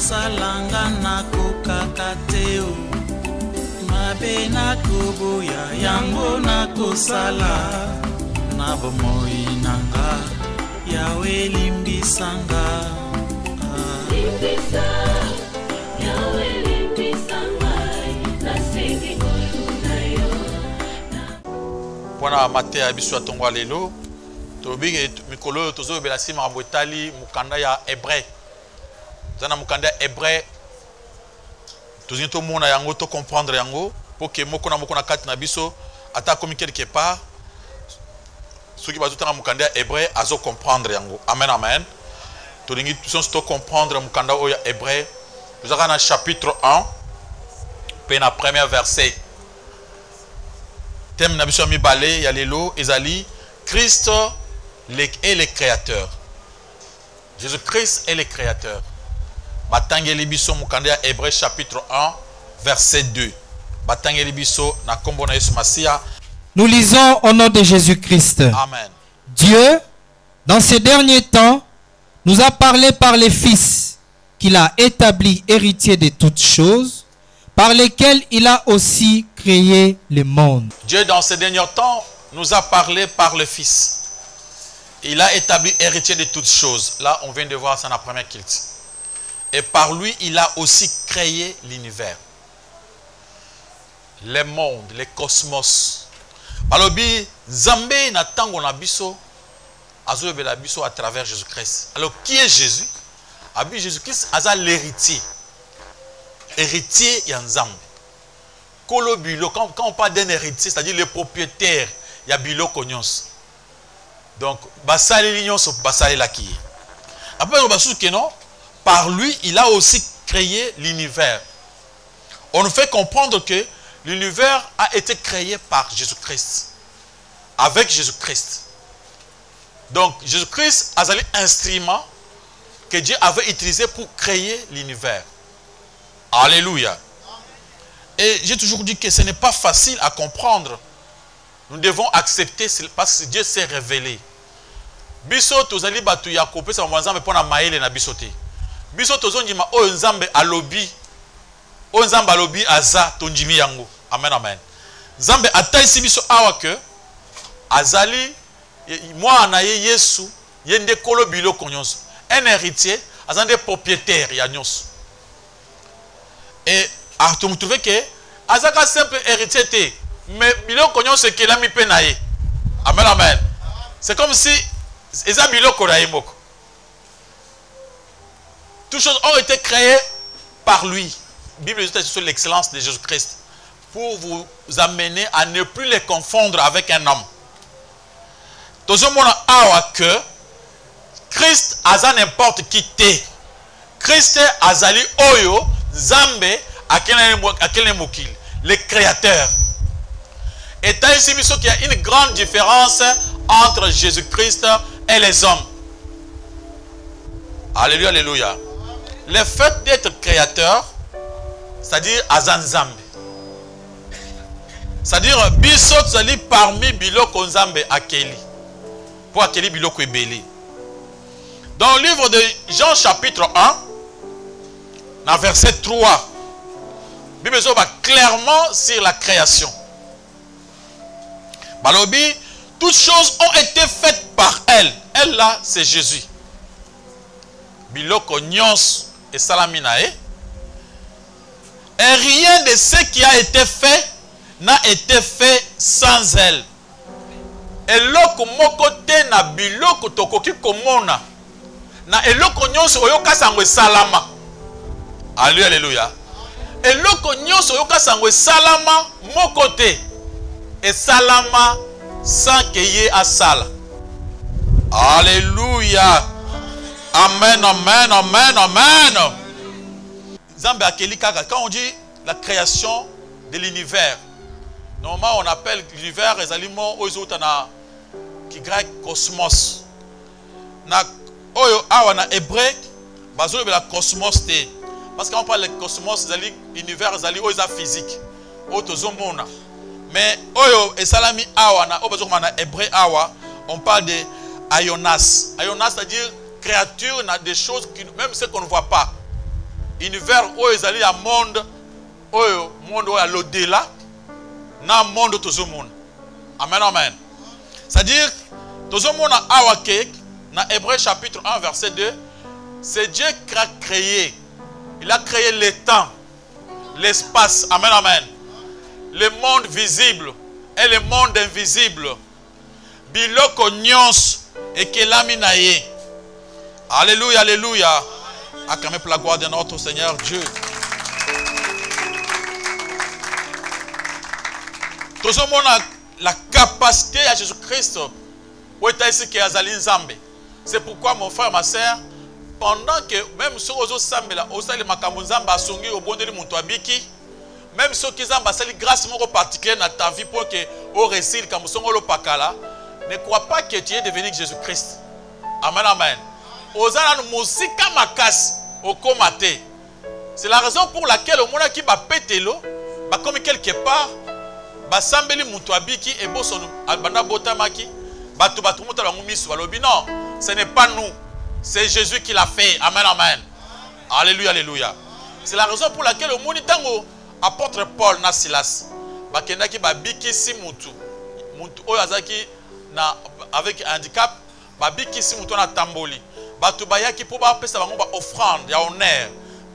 nasalanga nakokaka te o. Mabe nakoboya yango nakosala na bomoi nanga yawe limbisanga limbisa yawe limbisa ngai nasengi mpona mateya ya biso ya ntongo ya lelo tolobi ke mikolo oyo tozoyobela nsi makambo etali mokanda ya hébreu toza na mokanda ya hébreu tozingi tomona yango tocomprendre yango mpo ke moko na moko na kati na biso ata akomi quelque part soki bazotanga mokanda ya hébreu azocomprendre yango. Amen amen. Tolingi biso nyonso tocomprendre mokanda oyo ya hébreu tozalaka na chapitre 1 mpe na premier verset. Thème na biso ya mibale ya lelo ezali christ est le créateur. Jésus christ est le créateur batangeli biso mokanda ya hébreu chapitre 1 verset 2 batangeli biso na nkombo na yesu masiya Nous lisons au nom de Jésus-Christ. amen. Dieu, dans ces derniers temps, nous a parlé par les fils qu'il a établis héritiers de toutes choses, par lesquels il a aussi créé le monde. dieu dans ces derniers temps nous a parlé par le fils. Il a établi héritier de toutes choses. Là on vient de voir ça dans la première culte et par lui il a aussi créé l'univers. Le monde le cosmos. Balobi nzambe na ntango na biso azoyobela biso à travers jésus christ alors qui est jésus? Abi jésus christ aza l'héritier. Héritier ya nzambe. Kolo biloko quand, quand on parle d'un héritier c'est-à-dire le propriétaire ya biloko nyonso. Donc basaleli nyonso basalelaki ye. Après basusu ke non? Par lui il a aussi créé l'univers. On nous fait comprendre que l'univers a été créé par Jésus-Christ. Avec Jésus-Christ. Donc Jésus-Christ azali instrument que Dieu avait utilisé pour créer l'univers. Alléluia. Et j'ai toujours dit que ce n'est pas facile à comprendre. Nous devons accepter parce que Dieu s'est révélé. biso na biso tozondima oyo nzambe alobi oyo nzambe alobi aza tondimi yango. Amen amen. Nzambe atalisi biso awa ke azali mwana na ye yesu ye nde kolo biloko nyonso. Un héritier aza nde propriétaire ya nyonso. Et ah, tomutrouve ke azaka simple héritier te mais biloko nyonso ekelami mpe na ye. Amen amen. C'est comme si eza biloko na ye moko toutes choses ont été créées par lui. Bible dit sur l'excellence de jésus christ pour vous amener à ne plus les confondre avec un homme. Tozomona awa que christ aza n'importe christ azali oyo nzambe akelani mokili le créateur. Etalisi biso qu'il y a une grande différence entre jésus-christ et les hommes. Alléluia alléluia le fait d'être créateur c'est-à-dire aza nzambe c'est-à-dire biso tozali parmi biloko nzambe akeli mpo akeli biloko ebele dans le livre de jean chapitre 1 na verset 3 bible ezoba clairement sur la création. Balobi toutes choses ont été faites par elle. Elle là c'est jésus. Biloko nyonso esalami na ye. Et rien de ce qui a été fait n'a été fait sans elle. Eloko moko te na biloko tokoki komona. Na eloko nyonso oyokasa yango esalama. Alleluya alleluya eloko nyonso oyokasa yango esalama moko te esalama sans ke ye asala. Alleluya amen amen amen amen. Akeli kaka. Quand on dit la création de l'univers normalement on appelle l'univers ezali mo oyo ezouta na kigrec cosmos. Na oyo awa na hébreu bazolobela cosmos te. Parce que on parle de cosmos ezali univers eza physique oyo tozomona. Mais oyo esalami awa na oyo bazokomana na hébreu awa on parle de ayonas ayonas c'est à dire créature des choses même ce qu'on ne voit pas. Univers oyo ezali ya monde oyo monde oyo ya l'au-delà na monde tozomona amen amen. C'est-à-dire tozomona awa ke na hébreu chapitre 1 verset 2 c'est dieu qui a créé. Il a créé le temps l'espace. Amen amen. Le monde visible et le monde invisible. Biloko nyonso ekelami na ye alléluia alléluia. Acclamez pour la gloire de notre seigneur dieu. Tozomona la capacité ya jésus christ oyo etalisi ke azali nzambe c'est pourquoi mon frère ma sœur pendant que même soki ozosambela osali makambo nzambe asongi obondeli moto abiki même soki nzambe asali grâce moko particulière na ta vie mpo ke oresili likambo songo olopakala ne crois pas que tu es devenu jésus christ amen amen oza mosika makasi okóma c'est la raison pour laquelle omonaki bapetelo bakomi quelque part basambeli moto abiki ebosono banda botamaki. Bato bato motala bango miso balobi non ce n'est pas nous c'est jésus qui l'a fait. Amen amen. Alléluia alléluia. C'est la raison pour laquelle omoni ntango apôtre paul na silas babikisi mutu mutu oyo na avec handicap babikisi mutu wana atamboli bato bayaki mpo bapesa bango baoffrande ya honneur.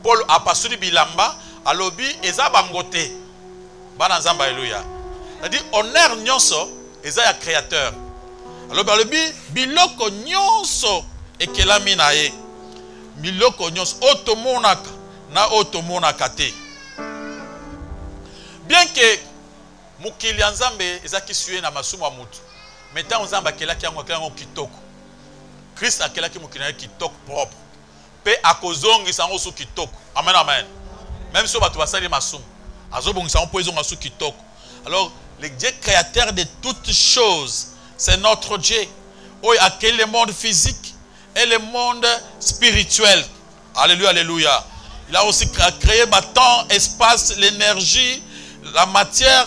Paul apasuli bilamba alobi eza bango te bana nzambe alleluya c'est-à-dire honneur nyonso eza ya créateur. Alobi alobi biloko nyonso ekelami na ye. Biloko nyonso oyo tomonaka na oyo tomonaka te. Bien ke mokili ya nzambe ezalaki sue na masumu ya motu me ntango nzambe akelaki yango akelaki yango kitoko krist akelaki mokili na ye kitoko propre. Mpe akozongisa yango su kitoko. Amen amen. Même so bato basali masumu azobongisa yango mpo ezonga su kitoko. Alors le dieu créateur de toutes choses c'est notre dieu. Oyo akeli le monde physique et le monde spirituel. Alléluia alléluia. Il a aussi créé temps espace l'énergie la matière.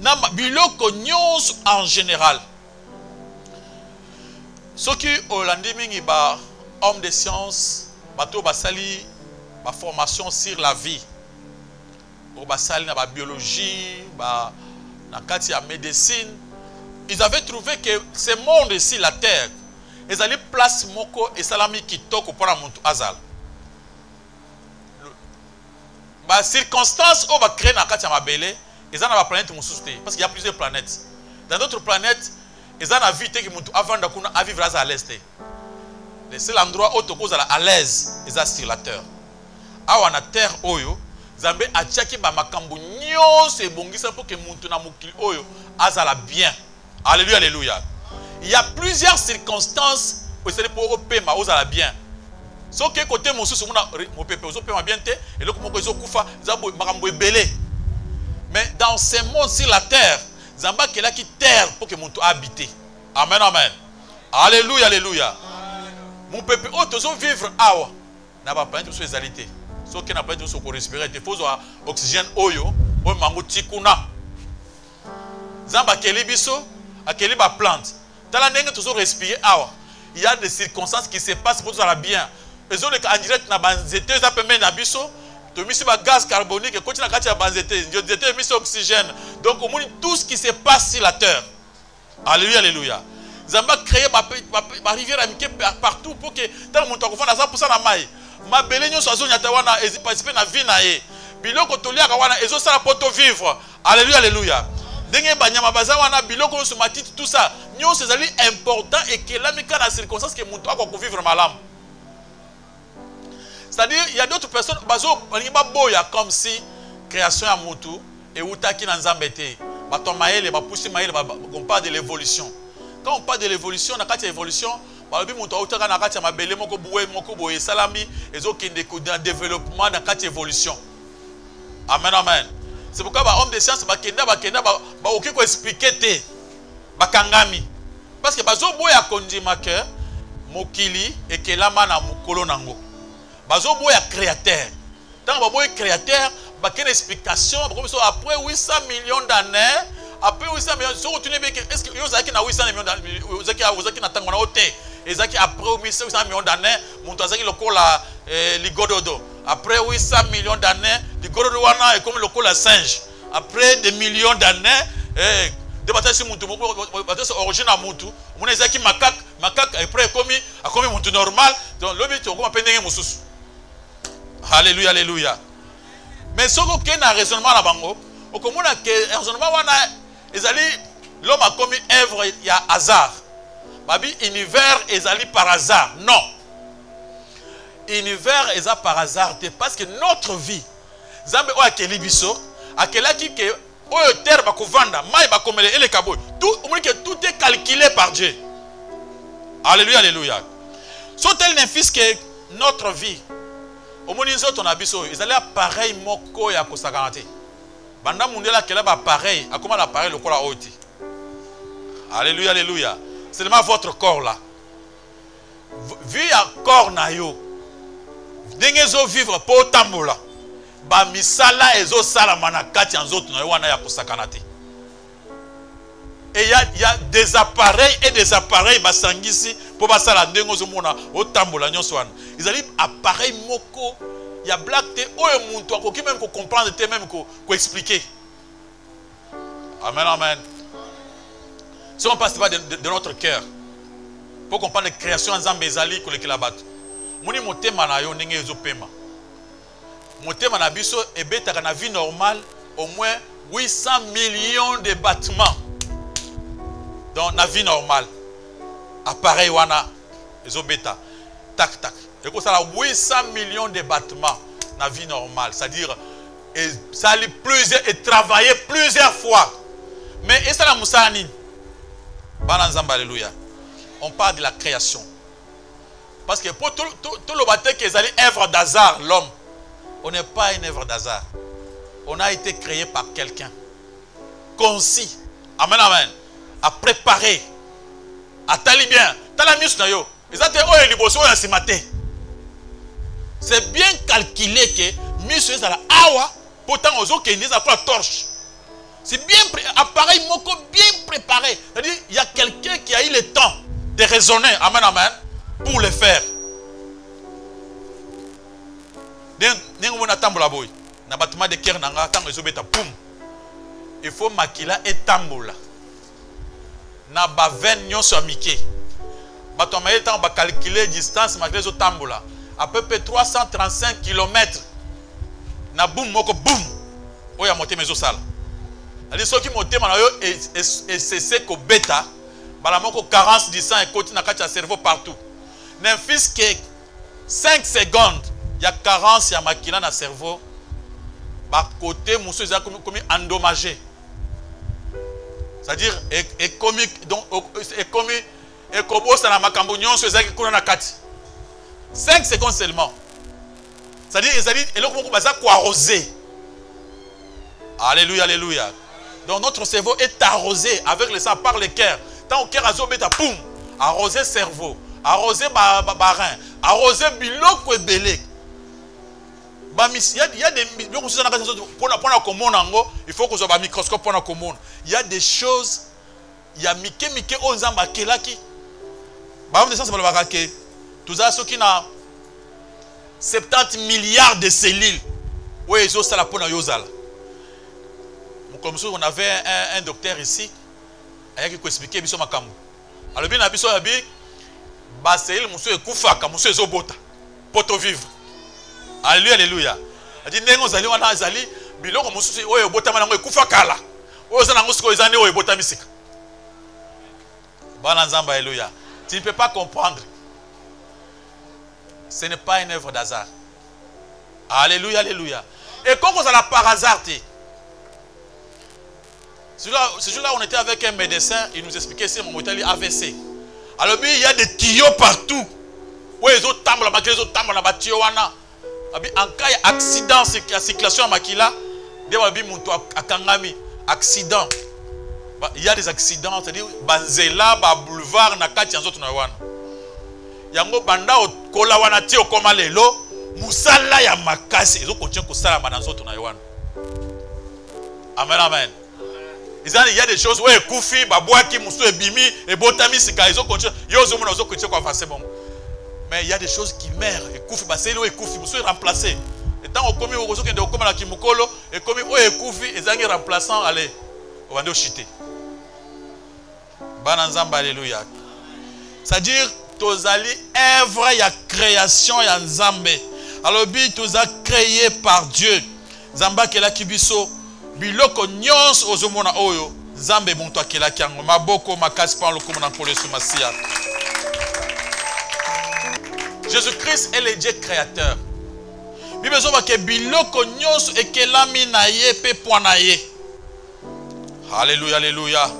Na biloko nyonso en général soki olandi mingi ba homme de science bato oyo basali baformation sur la vie oyo basali na babiologie ba, na kati ya médecine ils avaient trouvé que ce monde ici la terre ezali place moko esalami kitoko mpona motu azala. Bacirconstance oyo bacrée na kati ya mabele eza na baplanète mosusu te parce qu'il y a plusieurs planètes. Dans d'autres planètes eza na vie te ke motu avanda kuna avivre aza à l'aise te. Le seul endroit oyo à l'aise eza sur la terre. Awa na terre oyo nzambe atiaki bamakambo nyonso ebongisa mpo ke motu na mokili oyo azala bien. Alléluia alléluia. Il y a plusieurs circonstances osali mpo opema ozala bien. Soki ekote mosusu mona mopepe ozopema bien te eloko moko ezokufa eza makambo mais dans ce monde sur la terre nzambe akelaki terre mpo ke moto abite amen amen. Alléluia alléluia. Mopepe oyo tozovivre awa na baplanete mosusu ezali te soki na planete mosusu okorespire te fozwa oxygène oyo oyo mango tikuna nzambe akeli biso akeli baplante tala ndenge tozorespire awa il y a des circonstances qui se passent mpo tozala bien. Ezoleka en direct na banzete eza pembeni na biso tomisi bagaz carbonique ekoti na kati ya banzete nzete emisi oxygène. Donc omoni tout ce qui se passe sur la terre. Alléluia alléluia. Nzambe acréé barivière ya mike partout mpo ke ntango moto akofanda aza mposa na mai mabele nyonso azonyata wana eziparticipe na vie na ye biloko toliaka wana ezosala mpo tovivre alléluia alléluia. Ndenge banyama baza wana biloko nyonso matiti tout ça. Nyonso ezali important ekelami kaka na circonstance ke malamu c'est-à-dire il y a d'autres personnes comme si création ya motu eutaki na nzambe te. Bato ya mayele bapusi mayele on parle de l'évolution. Quand on parle de l'évolution na kati ya évolution balobi moto autaka na kati ya mabele moko boye développement na kati évolution. Amen amen. C'est pourquoi bahomme de science bakenda bakenda bakoki koexplike te. Bakangami. Parce que bazoboya kondima ke mokili ekelama na mokolo nango bazoboya créateur. Ntango baboyi créateur bakende explication? Bakomi so après 800 millions d'années. Après 800 millions soki otuni ebeke est ce que yo ozalaki na 800 millions ozalaki na ntango na yo te ezalaki après 800 millions d'années moto azalaki lokola ligododo. Après 800 millions d'années likolo wana ekomi lokola singe. Après des millions d'années nde batasi mutu moko batasi origine ya mutu. Omona ezalaki makaka makaka après ekomi akomi mutu normal. Donc lobi tokoma mpe ndenge mosusu halleluya halleluya mais soki okei na raisonnement na bango okomona ke raisonnement wana ezali l'homme akomi œuvre ya hasard. Babi univers ezali par hasard. Non. Univers eza par hasard parce que notre vie nzambe akeli biso akelaki ke oyo terre bakovanda mai Tout- est calculé par dieu. Alléluia alléluia. So tel ne fils ke notre vie omoni nzoto na biso oyo appareil moko ya kosakana te. Banda mundele akela baappareil akóma na appareil lokola oyo te. Alléluia alléluia seulement votre corps là. Vu ya corps na yo ndenge ezovivre mpo otambola bamisala ezosalama na kati ya nzoto na yo wana ya kosakana te et ya, ya des appareils et des appareils basangisi mpo basala ndenge ozomona otambola nyonso wana. Ezali appareil moko. Ya blague te oyo moto akoki meme kocomprendre te meme ko- koexplike amen amen. Si on passe pas de, de, de notre cœur pour comprendre création ya nzambe ezali kolekela bato moni motema na yo ndenge ezopema. Motema na biso ebetaka na vie normale au moins 800 millions de battements donc na vie normale appareil wana ezobeta tak tak ekosala 800 millions de battements na vie normale. C'est-à-dire esali plusieurs et travailler plusieurs fois. Mais alléluia. On parle de la création. Parce que pour tout, tout, tout le bâtiment qui est œuvre d'hasard l'homme on n'est pas une œuvre d'hasard. On a été créé par quelqu'un. Concis. Amen amen à préparer atali bien. Tala miso na yo eza te oyo liboso oyo te c'est bien calculé ke miso ezala awa ntango ozokende eza kola torche. C'est bien appareil moko bien préparé. C'est-à-dire il y a quelqu'un qui a eu le temps de raisonner amen amen pour le faire. Ndenge omoni atambola boye na de cœur na nga ntango ezobeta pum il faut makila etambola na bavene nyonso ya mike. Bato ya mayele ntango bacalcule distance makila ezotambola près 335 km na bum moko bum oyo ya motema ezosala ali soki motema na yo es- es- esese kobeta mbala moko carence du sang ekoti na kati ya cerveau partout. Nemfis ke 5 secondes ya carence ya makila na cerveau bakote mosusu eza komi endommagé c'est-à-dire ekomi donc ekomi ekobosana makambo nyonso ezalaki kuna na kati 5 secondes seulement. C'est-à-dire ezali eloko moko baza koarrosé alléluia alléluia. Donc notre cerveau est arrosé avec le sang par le cœur. Tant au cœur azobeta poum. Arrosé cerveau. Arrosé ba, ba, barein arrosé biloko ebele bamis- ya, ya des na ya nzoto mpona mpona komona yango il faut komona ya des choses ya mike mike oyo nzambe akelaki bahomme de science balobaka ke tozala soki na 70 milliards de cellules oyo ezosala mpona yo ozala mokolo mosusu on avait un, un docteur ici ayaki koexplike biso makambo alobi na biso abi baselile mosusu ekufaka mosusu ezobota mpo tovivre alleluya alleluya adi ndenge ozali wana biloko oyo kala. Oyo bana tu ne peux pas comprendre. Ce n'est pas une œuvre d'hasard. Alléluia alléluia. Ekoki kozala par hasard ce jour-là ce on était avec un médecin il nous expliquait si mon itali AVC alors il y a des tuyaux partout. Batio wana cas ya accident ya circulation makila ak- akangami accident. Ba- il y a des accidents c'est-à-dire banzela baboulevard na kati nzoto na wana. Yango banda okola wana ti lelo mosala ya makasi ezokontinue kosalama na nzoto na yo wana. Amen amen. Eza il y a des choses oyo ekufi babwaki mosusu ebimi ebotami sika ezokontinue yo ozomona ozokontinue koavance bongo mais il y a des choses qui meurent. Ekufi baseli oyo ekufi mosusu eremplace ntango okomi ozokende okóma na kimokolo ekomi oyo ekufi ezangi remplaçant ale obandi oshite bana nzambe alleluya c'est-à-dire tozali œuvre ya création ya nzambe. Alobi toza créé par dieu. Nzambe akelaki biso biloko nyonso ozomona oyo nzambe moto akelaki yango. Maboko makasi mpo lokomo na nkolo yesu masiya jésus-christ est le dieu créateur. Bible ezobake biloko nyonso ekelami na ye mpe ye alleluya alleluya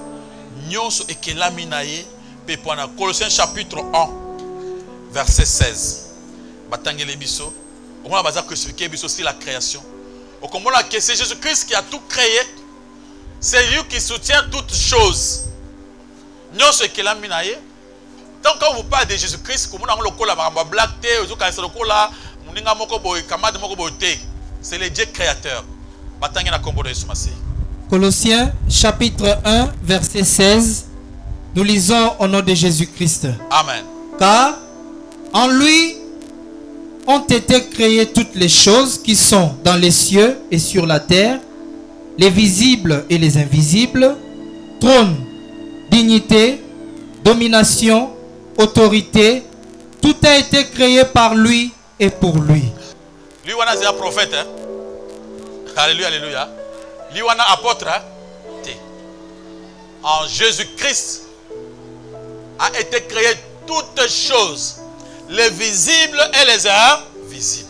nyonso ekelami na ye mpe colossiens chapitre 1 verset 16 batangeli biso okomona baza koexplike biso si la création. Okomona que c'est jésus christ qui a tout créé. C'est lui qui soutient toutes choses. Nyonso ekelami na ye donc quand vous parlez de jésus christ komona yango lokola makambo ya black te ozokanisa lokola moninga moko boye kamade moko boye te c'est le dieu créateur. Na Colossiens chapitre 1 verset 16. Nous lisons au nom de Jésus-Christ. amen. Car en lui ont été créées toutes les choses qui sont dans les cieux et sur la terre, les visibles et les invisibles, trône, dignité, domination, autorité, tout a été créé par lui et pour lui. lui wana azala prophète hein? alléluia alléluia lui wana apôtre hein? en jésus christ a été créé toutes choses les visibles et les invisibles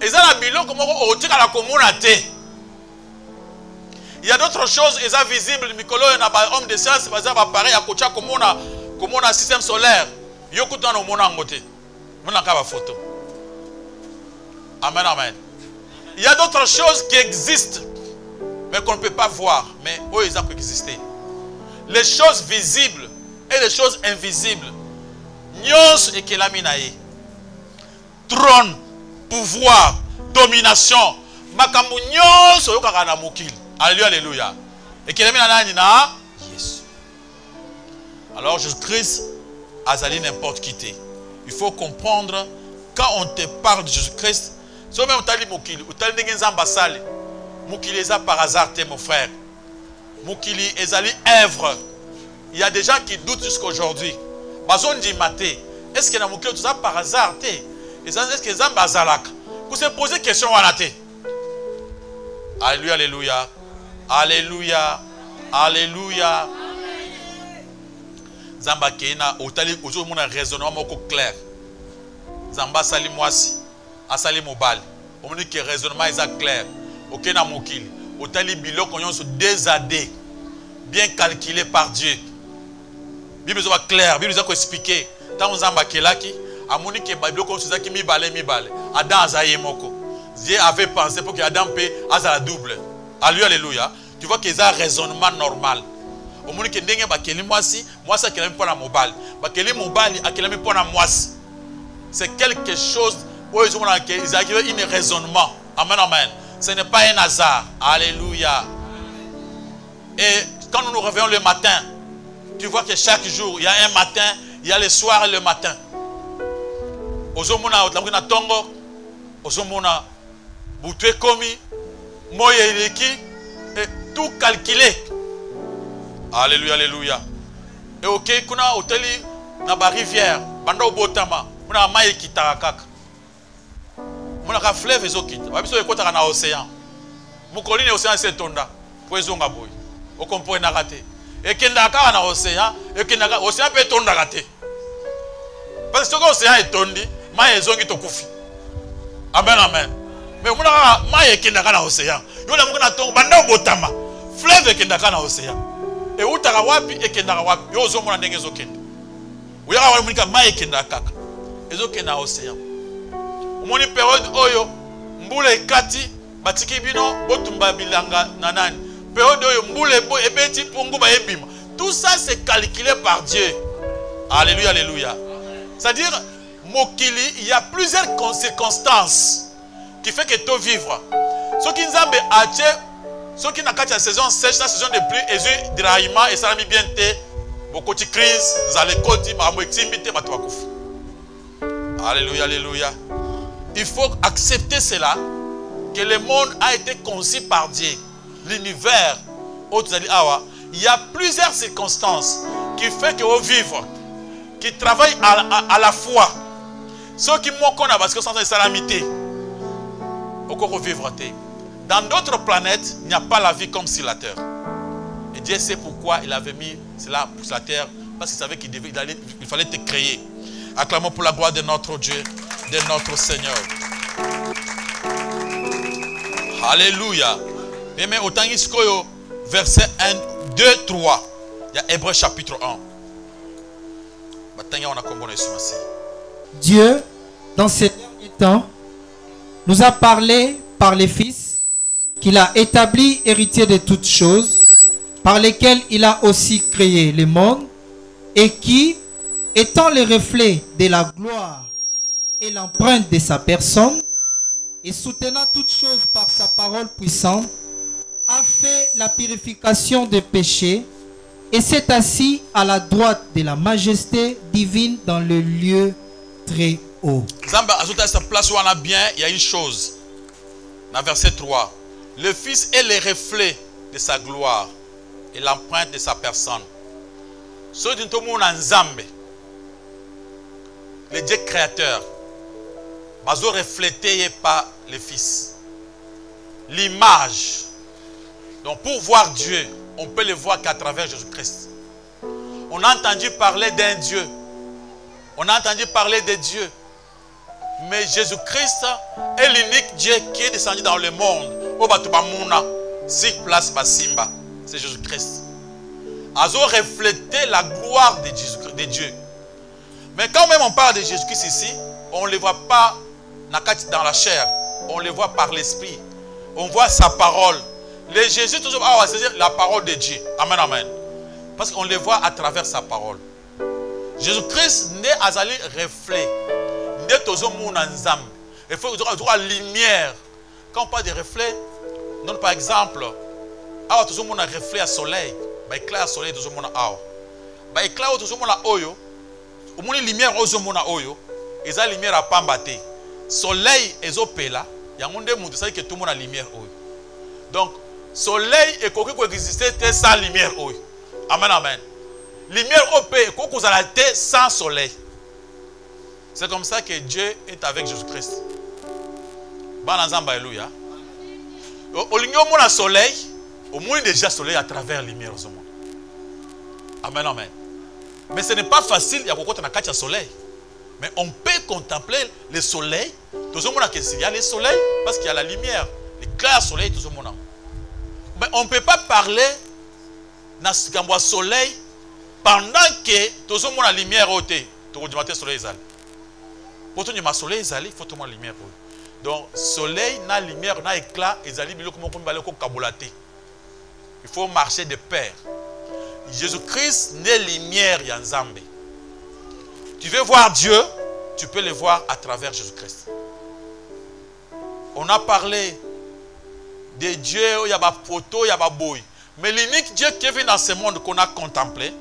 eza na biloko moko otikala il y a d'autres choses eza visible mikolo oyo na bahomme de science baza bapareil ya kotia komona komona système solaire yo kutu wana omona yango te monaka bafoto Amen, amen. Il y a d'autres choses qui existent, mais qu'on ne peut pas voir, mais ils ont existé. Les choses visibles et les choses invisibles. Nyos et Kelaminae. Trône, pouvoir, domination. Makambu nyos oyokaka na mokili. Et Kelamina nani na? Yes. Alors Jésus-Christ azali n'importe qui. Il faut comprendre quand on te parle de Jésus-Christ, so même otali mokili otali ndenge nzambe asali mokili eza par hasard te mon frère. Mokili ezali œuvre. Il y a des gens qui doutent jusqu'aujourd'hui. Bazondima te est ce que na mokili toza par hasard te eza est ce que nzambe azalaka kose pose question wana te alléluia alléluia alléluia alléluia nzambe akei na otali ozomona raisonnement moko clair. Nzambe asali mwasi asali mobali. Omoni ke raisonnement eza clair. Okei na mokili otali biloko nyonso ad bien calculé par dieu. Bible ezoba clair bible eza koexplike ntango nzambe akelaki amoni ke babiloko nyonso ezalaki mibale mibale. Adam aza ye moko. Dieu avait pensé pour que adam mpe azala double. Alléluia alléluia. Tu vois que eza raisonnement normal omoni ke ndenge bakeli mwasi mwasi akelami mpo na mobali. Bakeli mobali akelami mpo na mwasi. C'est quelque chose oyo ezomona ke ezalaki une raisonnement. Amen amen. Ce n'est pas un hasard. Alléluia. Et quand nous nous réveillons le matin tu vois que chaque jour il y a un matin il y a le soir et le matin. Ozomona otlamuki na ntongo ozomona butu ekomi moi eleki tout calculé alléluia alléluia. Et okei kuna oteli na barivière banda obotama monaka mai ekitaka kaka. Monaka fleuve ezokita babiso ekotaka na océan. Mokolo nini océan esi etonda mpo ezonga boye. Okompoenaka te. Ekendaka kaka na océan ekendaka océan mpe etondaka te. Parce soki océan etondi mai ezongi tokufi. Amen amen. Mais omona kaka mai ekendaka na océan. Yo lamuki na ntongo banda obotama fleuve ekendaka na océan eutaka wapi ekendaka wapi? Yo ozomona ndenge ezokende. Oyaka wana mai ekendaka kaka. Ezokende na océan omoni periode oyo mbula ekati batiki bino botumba bilanga na nani. Periode oyo mbula ebeti mpo nguba ebima tout ça c'est calculé par dieu. Alléluia alléluia. C'est-à-dire mokili il y a plusieurs con- circonstances qui fait que to vivre. Soki nzambe atie soki na kati ya saison sèche na saison de pluie ezwi déraillement esalami bien te bokoti crise nzala ekoti makambo etimbi te bato bakufi alléluia alléluia il faut accepter cela, que le monde a été conçu par Dieu. L'univers, awa, il y a plusieurs circonstances qui font que vous vivre, qui travaillent à, à- à la fois. Ceux qui manquent parce que sans salamité, au vivre. Dans d'autres planètes, il n'y a pas la vie comme sur la terre. Et Dieu sait pourquoi il avait mis cela sur la terre, parce qu'il savait qu'il devait- il allait- il fallait te créer. Acclamons pour la gloire de notre Dieu, de notre Seigneur. Alléluia. Mais autant iskoyo, verset 1, 2, 3. Il y a Hébreu chapitre 1. Batanga wana kombo na Yesu Masihi. Dieu, dans ces derniers temps, nous a parlé par les fils qu'il a établi héritier de toutes choses, par lesquels il a aussi créé le monde, et qui, étant le reflet de la gloire et l'empreinte de sa personne, et soutenant toutes choses par sa parole puissante, a fait la purification des péchés et s'est assis à la droite de la majesté divine dans le lieu très haut. Zamba ajouta sa place wana bien, il y a une chose. Dans verset 3. Le Fils est le reflet de sa gloire et l'empreinte de sa personne. D'une tomona nzambe. Le Dieu créateur. Bazo reflété par le Fils. L'image. Donc pour voir Dieu, on peut le voir qu'à travers Jésus-Christ. On a entendu parler d'un Dieu. On a entendu parler de Dieu. Mais Jésus-Christ est l'unique Dieu qui est descendu dans le monde. Au Batubamuna, sur place Basimba. C'est Jésus-Christ. Azo refléter la gloire de, Jésus- Dieu. Mais quand même on parle de Jésus-Christ ici, on ne le voit pas dans la chair. On le voit par l'esprit. On voit sa parole. Le Jésus, toujours, ah, c'est-à-dire la parole de Dieu. Amen, amen. Parce qu'on le voit à travers sa parole. Jésus-Christ n'est azali reflet. Nde tozomona nzambe. Il faut que lumière. Quand on parle de reflet, donne par exemple, awa tozomona reflet à soleil. Ba éclat à soleil tozomona awa. Ba éclat oyo tozomona oyo, omoni lumière oyo ozomona oyo, eza lumière à pamba te. Soleil ezopela, yango nde moto esali ke tomona lumière oyo. Donc, soleil ekoki koexiste te sans lumière oyo. Amen, amen. Lumière au pays, qu'on a la terre sans soleil. C'est comme ça que Dieu est avec Jésus-Christ. Banazamba, alléluia. Lieu de soleil, moins déjà soleil à travers lumière monde. Amen, amen. Mais ce n'est pas facile, il y a beaucoup de soleil. Mais on peut contempler le soleil. Tout le monde a il y a le soleil parce qu'il y a la lumière. Le clair soleil, monde. Mais on ne peut pas parler dans ce soleil pendant que tozomona lumière oyo te tokondima te soleil ezali po tondima soleil ezali fo tomona lumière oyo donc soleil na lumière na éclat ezali biloko il faut marcher de pair. Jésus-christ nde lumière ya nzambe. Tu veux voir dieu tu peux le voir à travers jésus-christ. On a parlé de dieu il y a bapoto il y a baboyi mais l'unique dieu qui est venu dans ce monde qu'on a contemplé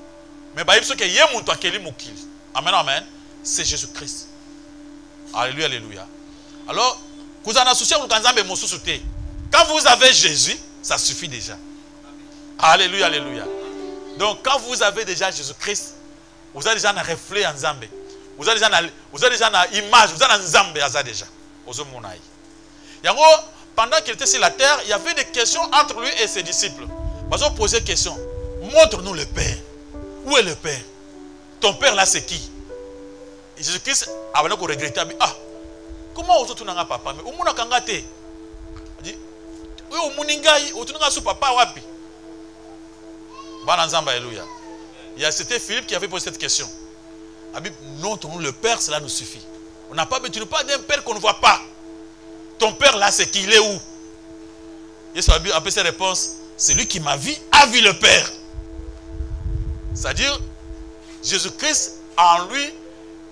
amen amen. C'est jésus christ alléluia alléluia alors nzambe mosusu te quand vous avez jésus ça suffit déjà. Alléluia alléluia. Donc quand vous avez déjà jésus christ vous avez déjà un reflet ya nzambe vous avez déjà na, vous avez déjà image vous avez na nzambe aza déjà. Ozomona ye yango pendant qu'il était sur la terre il y avait des questions entre lui et ses disciples. Bazo poser question. Montre nous le père. Où est le Père? Ton Père là, c'est qui? Jésus-Christ a regretté. Ah, comment tourne papa? Mais on a kangate. Il dit, oui, on muningai, on tourne sur papa wapi? Bananzamba, alléluia. Il y a c'était Philippe qui avait posé cette question. Ah, non, ton le Père, cela nous suffit. On n'a pas besoin pas d'un Père qu'on ne voit pas. Ton Père là, c'est qui Il est où? Jésus a appelé ses réponses. Celui qui m'a vu a vu le Père. C'est-à-dire, Jésus-Christ en lui,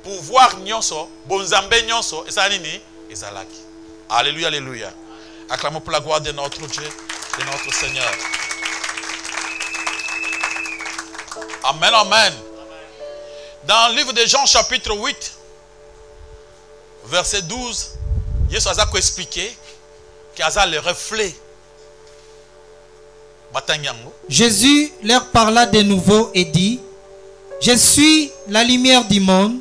pouvoir nyonso, bonzambe nyonso, et ça nini, et zalaki. Alléluia, alléluia. Acclamons pour la gloire de notre Dieu, de notre Seigneur. Amen, amen. Dans le livre de Jean chapitre 8, verset 12 yesu aza le reflet Jésus leur parla de nouveau et dit, Je suis la lumière du monde.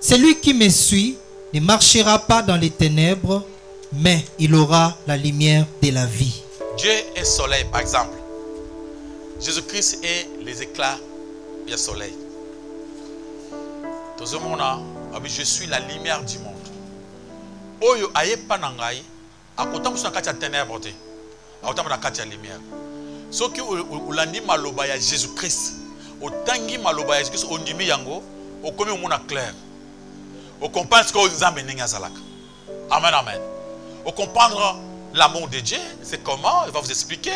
Celui qui me suit ne marchera pas dans les ténèbres, mais il aura la lumière de la vie. dieu est soleil par exemple. Jésus-christ est les éclats ya soleil. Tozomona abi je suis la lumière du monde. Oyo ayepa na ngai akotambusa na kati ya ténèbre te akotambola na kati ya lumière soki olandi maloba ya jésus christ otangi maloba ya jésus christ ondimi yango okomi omona okomprendre ce que nzambe ndenge azalaka amen amen au comprendre l'amour de Dieu, c'est comment, il va vous expliquer.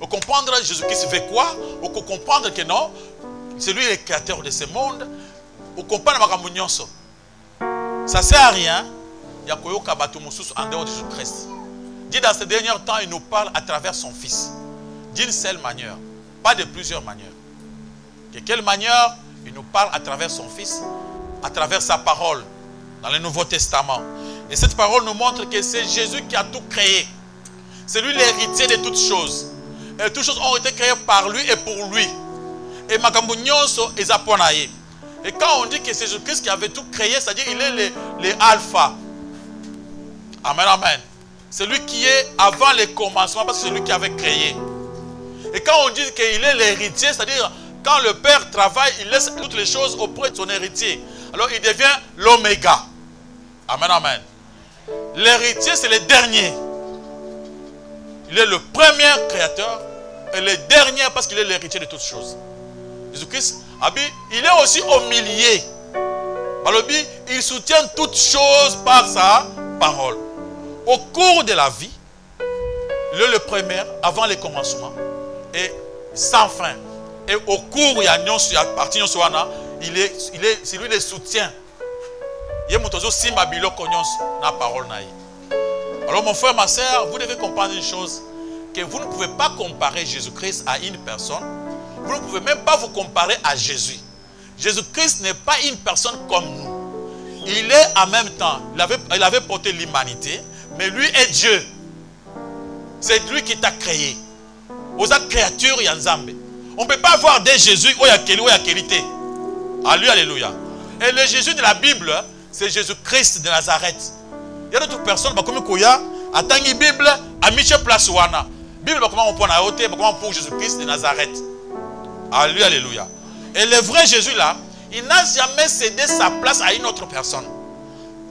Au comprendre Jésus-Christ fait quoi, au comprendre que non, c'est lui le créateur de ce monde. Au comprendre makambo nyonso. Ça sert à rien. Il y a koyoka bato mosusu en dehors de Jésus-Christ. Dieu dans ces derniers temps, il nous parle à travers son fils. D'une seule manière, pas de plusieurs manières. De quelle manière il nous parle à travers son fils, à travers sa parole dans le Nouveau Testament. Et cette parole nous montre que c'est Jésus qui a tout créé. C'est lui l'héritier de toutes choses. Et toutes choses ont été créées par lui et pour lui. Et. Et quand on dit que c'est Jésus-Christ qui avait tout créé, c'est-à-dire il est le alpha. Amen, amen. C'est lui qui est avant les commencements parce que c'est lui qui avait créé. Et quand on dit qu'il est l'héritier, c'est-à-dire quand le père travaille, il laisse toutes les choses auprès de son héritier. Alors il devient l'oméga. Amen, amen. L'héritier, c'est le dernier. Il est le premier créateur et le dernier parce qu'il est l'héritier de toutes choses. Jésus-Christ, il est aussi au milieu. Balobi, il soutient toutes choses par sa parole. Au cours de la vie, il est le premier avant les commencements et sans fin. Et au cours, il y a partie il est, il est, c'est lui le soutien. Ye moto azosimba biloko nyonso na parole na ye. Alors mon frère, ma soeur, vous devez comprendre une chose, que vous ne pouvez pas comparer Jésus-Christ à une personne. Vous ne pouvez même pas vous comparer à Jésus. Jésus-Christ n'est pas une personne comme nous. Il est en même temps, il avait, il porté l'humanité, mais lui est Dieu. C'est lui qui t'a créé. Aux créatures, il y a. On ne peut pas avoir des Jésus, ou il y a il y a Kélité. Alléluia, alléluia. Et le Jésus de la Bible, c'est Jésus-Christ de Nazareth. Il y a d'autres personnes, comme Koya, atangi Bible, à Michel Place Wana. Bible, comment on prend la hauteur, comment pour Jésus-Christ de Nazareth. Alléluia, alléluia. Et le vrai Jésus là, il n'a jamais cédé sa place à une autre personne.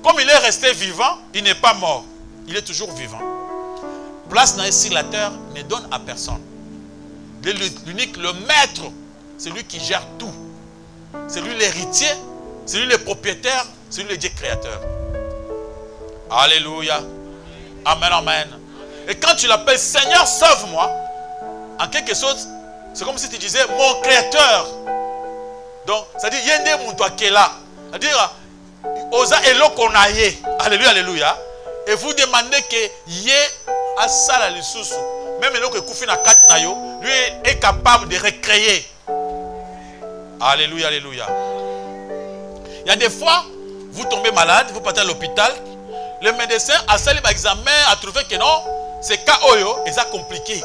Comme il est resté vivant, il n'est pas mort. Il est toujours vivant. Place dans la terre ne donne à personne. L'unique, le maître, c'est lui qui gère tout. C'est lui l'héritier, c'est lui le propriétaire, c'est lui le Dieu créateur. Alléluia. Amen, amen. Et quand tu l'appelles Seigneur, sauve-moi, en quelque sorte, c'est comme si tu disais mon créateur. Donc, c'est-à-dire, yende muntu akela. C'est-à-dire, osa eloko na ye. Alléluia, alléluia. Et vous demandez que ye asala lisusu. Même eloko ekufi na kati na yo, lui est capable de recréer. Alléluia, alléluia. Il y a des fois, vous tombez malade, vous partez à l'hôpital, le médecin a sali l'examen, a trouvé que non, c'est cas oyo, et ça compliqué.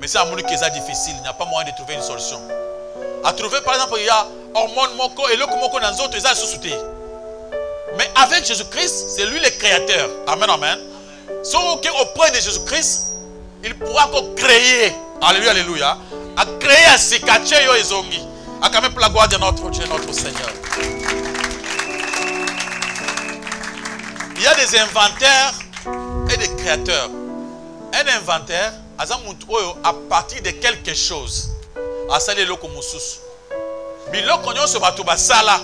Mais c'est un monde qui est difficile, il n'y a pas moyen de trouver une solution. A trouvé par exemple, il y a hormone moko et le moko dans autres, ils sous Mais avec Jésus-Christ, c'est lui le créateur. Amen, amen. Sauf qu'auprès de Jésus-Christ, il pourra créer. Alléluia, alléluia. À créer à Sikache yo ezongi. À quand même pour la gloire de notre Dieu, notre Seigneur. Il y a des inventaires et des créateurs. Un inventaire, à partir de quelque chose, asali eloko mosusu. Biloko nyonso bato basala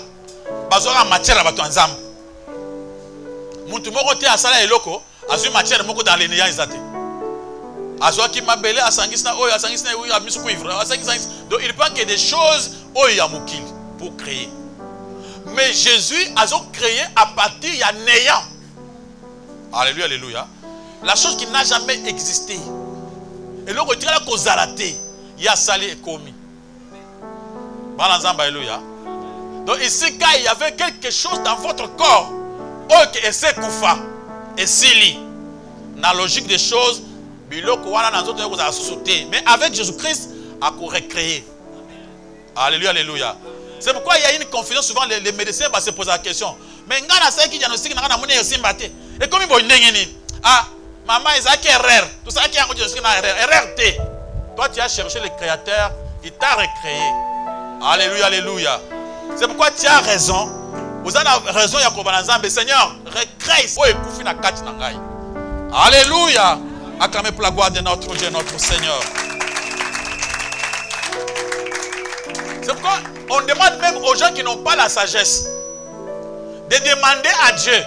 bazwaka matière ya bato nzambe. Mutu moko te asala eloko azwi matière moko dans lenéant eza te. Azwaki mabele asangisi na oyo asangisi na oyo amisi cuivre asangisi donc il prend que des choses oyo ya mokili pour créer. Mais jésus azo créé à partir ya néant alléluia alléluia. La chose qui n'a jamais existé. Eloko etikala kozala te ye asali ekomi bana nzambe alléluia. Donc ici quand il y avait quelque chose dans votre corps oyo ke ese kufa esili na logique des choses biloko wana na nzoto ekozala susu te mais avec jésus christ akorecréer alléluia alléluia. C'est pourquoi il y a une confusion souvent les, médecins va se poser la question. Mais diagnostic na ngai namoni esimba te ekomi boye ndenge nini? Ah mama ezalaki erreur? Tosalaki yango diagnostic na erreur. Erreur te toi tu as cherché le créateur il t'a recréé. Alléluia alléluia. C'est pourquoi tu as raison. Oza na raison ya koloba na nzambe seigneur recrée oyo ekufi na kati na alléluia. Acclamez pour la gloire de notre dieu notre seigneur. C'est pourquoi on demande même aux gens qui n'ont pas la sagesse de demander à dieu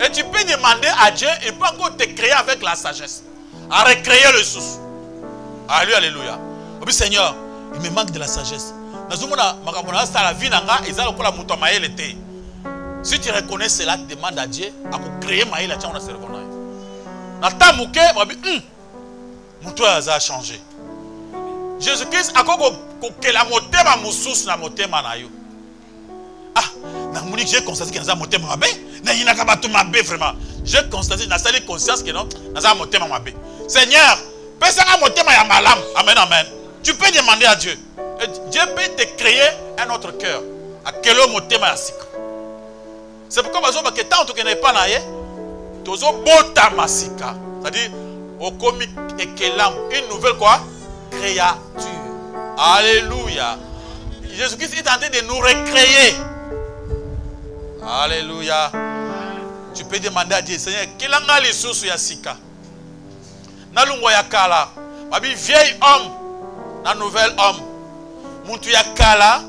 et tu peux demander à dieu il peut encore te créer avec la sagesse. À recréer le sous alléluia alléluia. Obi seigneur il me manque de la sagesse. Si tu reconnais cela demande à dieu akocréer mayele atiango na cerveau na yo. Na ta moke hum, aza changé. Jésus christ akoki kokela motema mosusu na motema na yo. Ah namoni j'ai constaté ke naza motema mabe nayinaka bato mabe vraiment. J'ai constaté nasali conscience ke non naza motema mabe seigneur pesanga motema ya malamu amen amen. Tu peux demander à dieu. Et dieu peut te créer un autre cœur. Akele yo motema ya sika c'est pourquoi bazobaka ntango tokende epa na ye tozobotama sika c'est-à-dire okomi ekelamu une nouvelle quoi? Créature. Alléluia. Jésus christ est en train de nous recréer alléluia. Tu peux demander à dieu seigneur ekelanga lisusu ya sika. Na lungwa ya kala babi vieil homme na nouvel homme. Mutu ya kala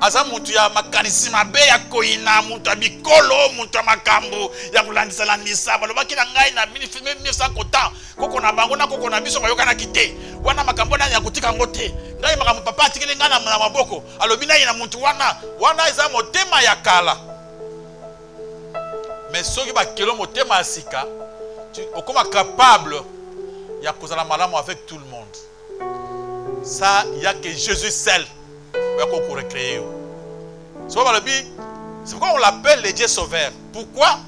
aza mutu ya makanisi mabe ya koyina mutu ya bikolo mutu ya makambo ya kolandisalandisa balobaki na ngai na 1900 kota koko na bango na koko na biso bayokanaki te. Wana makambo nani ya kotika yango te? Ngai makambo papa atikeli ngai na maboko. Alobi nai na mutu wana. Wana eza motema ya kala mais soki bakelo motema ya sika okoma capable ya kozala malamu avec tout le monde. Ça il y a que jésus seul oya kokorecréer c'est pourquoi on l'appelle le dieu sauveur. Pourquoi?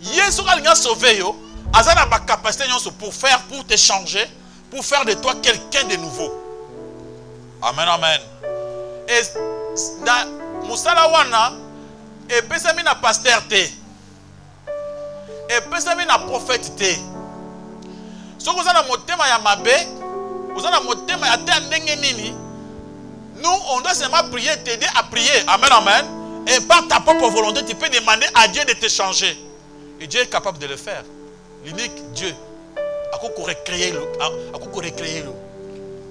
Ye soki alingi asauve yo aza na bacapacité nyonso pour faire pour te changer pour faire de toi quelqu'un de nouveau. Amen amen. Et na mosala wana epesami na epesami na prophète te. Soki oza na motema ya mabe oza na motema ya te ya ndenge nini? Nous on doit seulement prier t'aider à prier. Amen amen. Et par ta propre volonté tu peux demander à Dieu de te changer. Et Dieu est capable de le faire. L'unique Dieu. Akoko recréer le recréer le?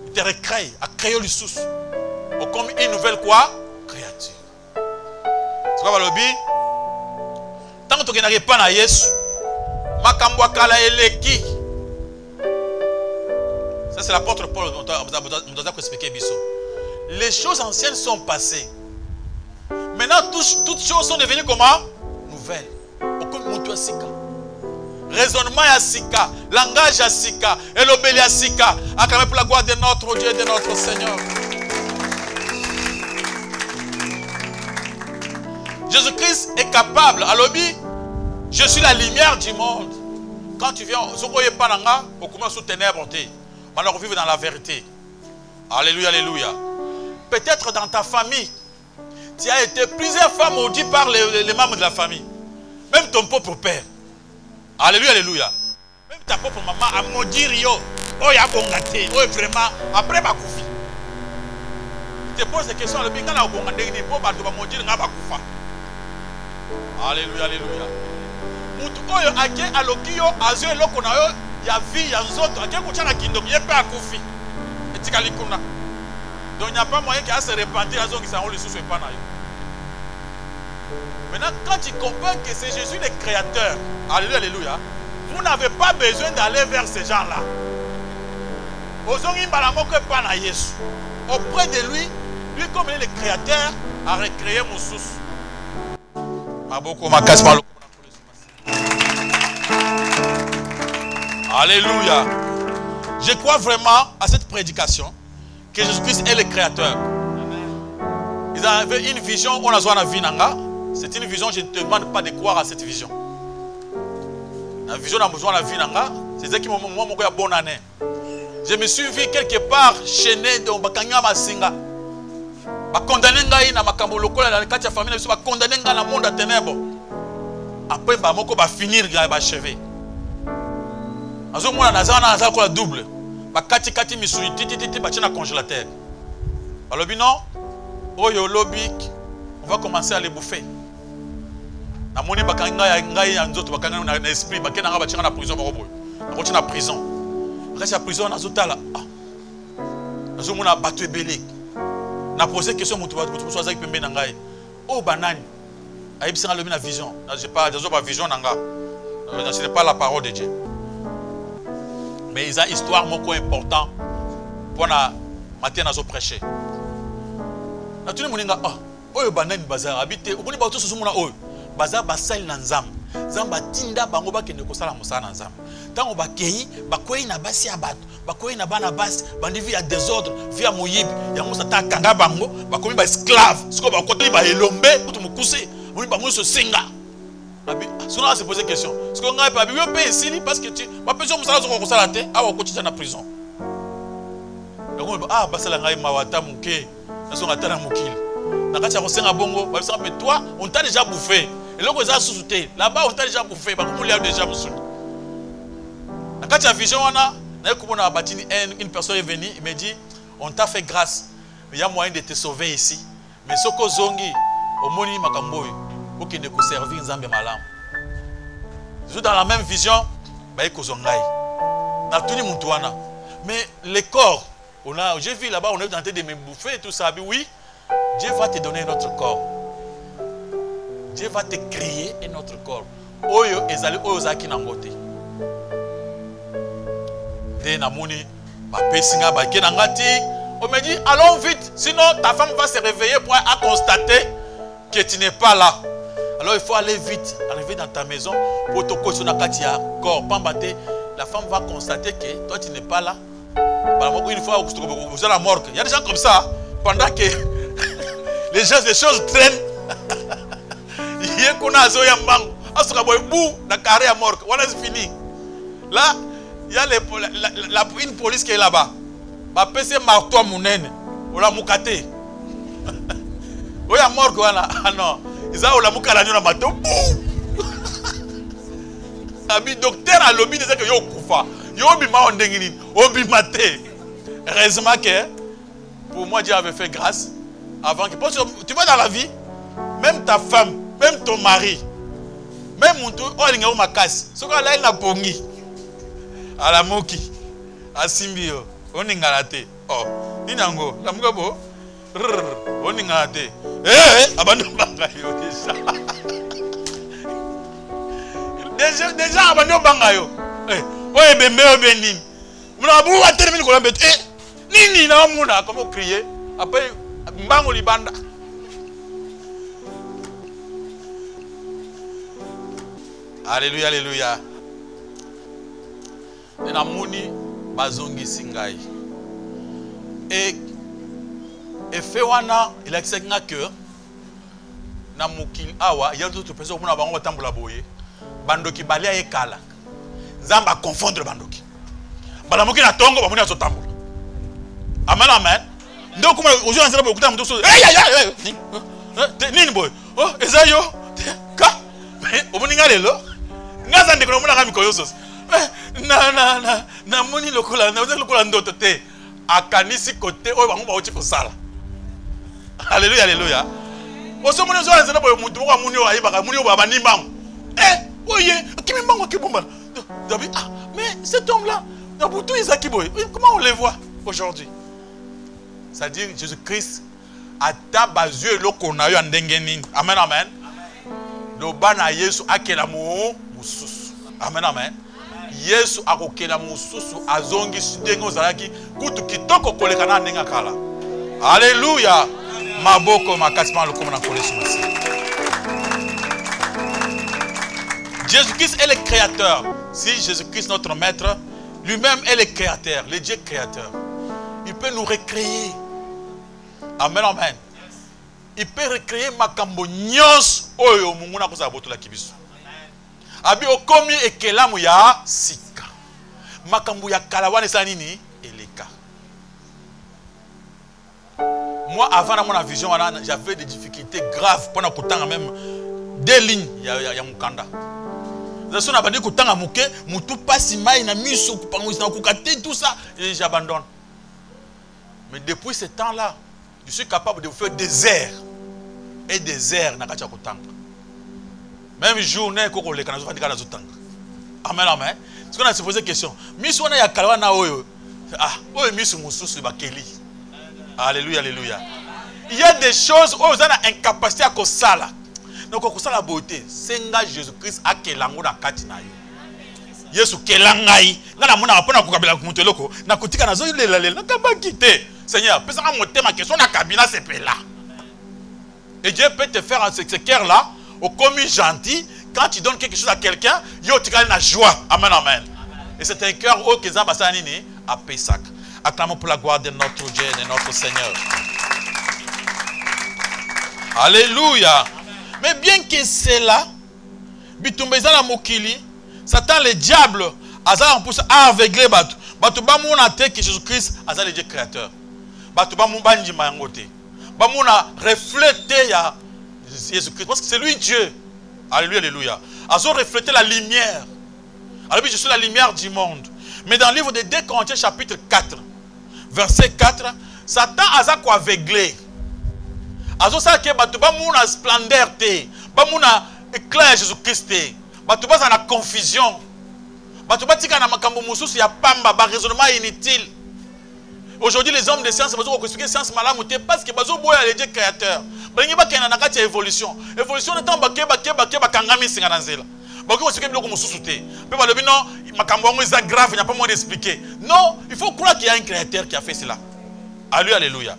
Il te recrée a créé le sous. Comme une nouvelle quoi? Créature. C'est quoi balobi ntango tokendaka epai na yesu makambo ya kala eleki. Ça c'est l'apôtre paul moto aza koexplike biso. Les choses anciennes sont passées. Maintenant toutes, choses sont devenues comment? Nouvelles. Okomi moto raisonnement ya sika. Langage ya sika. Elobeli ya sika. Acclamé pour la gloire de notre dieu et de notre seigneur. Jésus-christ est capable. Alobi je suis la lumière du monde quand tu viens soki oyepa na nga okoma sous ténèbre te mana vivre dans la vérité. Alléluia alléluia. Peut-être dans ta famille tu as été plusieurs fois maudit par les, membres de la famille. Même ton propre père. Alléluia alléluia. Même ta propre maman a maudire yo oyo abonga te oyo vraiment après bakufi te pose des questions alobi ngai na kobonga ndenge nini mpo bato bamodire ngai bakufa alléluia alléluia mutu oyo ake aloki yo azwi eloko na yo ya vie ya nzoto ake kotya na kindoki ye mpe akufi. Etikali kuna donc il n'y a pas moyen qu'il se repentir azongisa yango lisusu epa na yo. Maintenant quand tu comprends que c'est Jésus le créateur alléluia alléluia vous n'avez pas besoin d'aller vers ces gens là ozongi mbala moko epa na yesu. Auprès de lui lui comme il est le créateur a recréé mosusu. Maboko alléluia. Je crois vraiment à cette prédication que Jésus-Christ est le créateur. Ils avaient une vision on a na vie nanga c'est une vision je ne te demande pas de croire à cette vision. La vision na besoin la vie c'est qui moment moko ya bonne année. Je me suis vu quelque part chaîné donc bakanga masinga. Bakondane ngai na makambo lokola na kati ya famille na biso bakondane ngai na monde ya ténèbre après bamoko bafinir bacheve azomona naza wana naza lokola double? Bakatikati misuni titititi batie na congélateur. Balobi non? Oyo olobi on va commencer à les bouffer. Namoni bakangi ngai ngai ya nzoto bakangi na esprit bakei na ngai batie ngai na prison moko boye nakoti na prison. Nakati ya prison nazotala. Ah, nazomona bato ebele na pose question moto mosusu azalaki pembeni na ngai. Oyo banani. Ayebisi ngai alobi na vision. Nazoba vision na nga. Ce n'est pas la parole de dieu mais eza histoire moko important. Mpona matin nazoprêche natuni moninga ah, oyo omoni bato baza bango bakende kosala mosala na nzambe. Ntango bakei bakwei na basi ya na bana basi bandi ya ya bango bakomi baesclave sikoyo bakoteli baelombe kutu mokuse. Moni bango nyonso esenga sona se pose question sikoyo ngai mpe abi yo mpe esili parce que bapesi yo mosala ozokoka kosala te awa okotisa na prison. Yango ah basala ngai mawa ata moke nazonga ata na mokili na kati ya kosenga bongo. Babisaka mpe toi on t'a déjà bouffé. Eloko eza susu te là-bas on t'a déjà bouffé. Bakomolia déjà mosuni na kati vision wana naye komona batini une personne est venue. Il me dit on t'a fait grâce. Mais il y a moyen de te sauver ici. Mais soki ozongi omoni makambo oyo okende koservir nzambe malamu. Toujours dans la même vision wana mais le corps j'ai vu là-bas on est tenté de me bouffer et tout ça. Oui Dieu va te donner un autre corps. Dieu va te créer un autre corps. Oyo ezali oyo ozalaki nango bake na nga ti on me dit allons vite sinon ta femme va se réveiller pour constater que tu n'es pas là alors il faut aller vite arriver dans ta maison pour te cocher na kati ya corps. Pamba te la femme va constater que toi tu n'es pas là. Une fois vous êtes la morgue. Il y a des gens comme ça pendant que les gens les choses traînent. Ye kuna azoya mbangu asuka boye bu na carré ya morgue wana c'est fini. Là il y a les, la, la, la, une police qui est là-bas. Bapesi marto monene olamuka te oyo ya morgue wana ah non eza olamukala nio na mato bu abi docteur alobi eza ke yo okufa yo obima o ndenge nini? Obima te. Heureusement que pour moi Dieu avait fait grâce avant que parce que tu vois dans la vie même ta femme même ton mari même muntu oyo alinga yo makasi. Soki alali na pongi alamuki asimbi yo oningana te o nini yango lamuka bo oningana te. Abandi obanga yo deja deja abandi obanga yo oyo ebembe oyo be nini? Muna bu atelemi likolo mbeto e nini naomuna comme okrie apres mbango libanda. Alleluya alleluya nde namoni bazongisi ngai. E efe wana elakisaki nga ke na mokili awa ya to topesa komona bango batambola boye bandoki balia ye kala. Nzambe aconfondre bandoki. Balamuki na ntongo bamoni azotambola amen amen. Nde okoma ozwi na nzela boye okuta moto so nini boye eza yo. Ka? Omoni nga lelo. Nga aza ndeko namonaka mikolo nyonso namoni lokola lokola ndoto te. Akanisi kote oyo bango bauti kosala alleluya alleluya osomoni ozoya nzela boye mutu moko amoni oyo ayebaka amoni oyo babandi mbango oye akimi mbango akibombana dabi ah mais cet homme là na butu ezaki boye comment on le voit aujourd'hui? C'est-à-dire jésus-christ ata bazwi eloko na yo ya ndenge nini. Amen amen. Loba na yesu akela mo mosusu. Amen amen. Yesu akokela mosusu azongisi ndenge ozalaki kutu kitoko koleka na ndenge akala alleluya maboko makasi mpa lokoma na nkolo yesu masiya jésus-christ est le créateur. Si jésus-christ notre maître lui-même est le créateur le dieu créateur il peut nous recréer. Amen amen. Il peut recréer makambo nyonso oyo mungu nakozala botolaki biso abi okomi ekelamu ya sika. Makambo ya kala wana esala nini moi avant namona vision j'avais des difficultés graves mpona kotanga même deux lignes ya, ya, ya mokanda so na bandi na nakoka te tout ça et j'abandonne. Mais depuis ce temps là je suis capable de vous faire des heures et des heures na kotanga. Même journée kokoleka nazofandika nazotanga amen amen. Sikoyo na se pose question. Kala wana oyo ah oyo miso bakeli alléluia alléluia. Il y a des choses oyo oza na incapacité ya kosala noko kosala boye te senga jésus christ akela yango na kati na yo. Yesu kela ngai ngai namonaka mpo na kokabela moto eloko nakotika nazolelalela nakambaki te. Seigneur pesanga motema question nakabi nasepela et dieu peut te faire ce, cœur là okomi gentil quand tu donnes quelque chose à quelqu'un yo otikali na joie. Amen amen. Et c'est un cœur oyo ke nzambe asala nini apesaka acclamons pour la gloire de notre dieu de notre seigneur. Alléluia. Mais bien que cela bitumba eza na mokili satan le diable aza na mposa avegle bato. Bato bamona te ke jésus christ aza le dieu créateur. Bato bamu bandima yango te. Bamona reflet te ya jésus christ parce que c'est lui dieu. Alléluia alléluia. Azo refléter la lumière. Alobi je suis la lumière du monde. Mais dans le livre de 2 Corinthiens chapitre 4 verset 4 satan aza koaveugle azosala ke bato bamona splendeur te bamona éclat ya jésus christ te. Bato bazala na confusion. Bato batika na makambo mosusu ya pamba baraisonnement inutile. Aujourd'hui les hommes de science bazokoka expliquer science malamu parce que bazoboya le dieu créateur balingi bakenda na kati ya évolution. Évolution na ntango bake bake bake bakangami singa na nzela non makambo yango eza grave il n'y a pas moyen d'expliquer non il faut croire qu'il y a un créateur qui a fait cela alléluia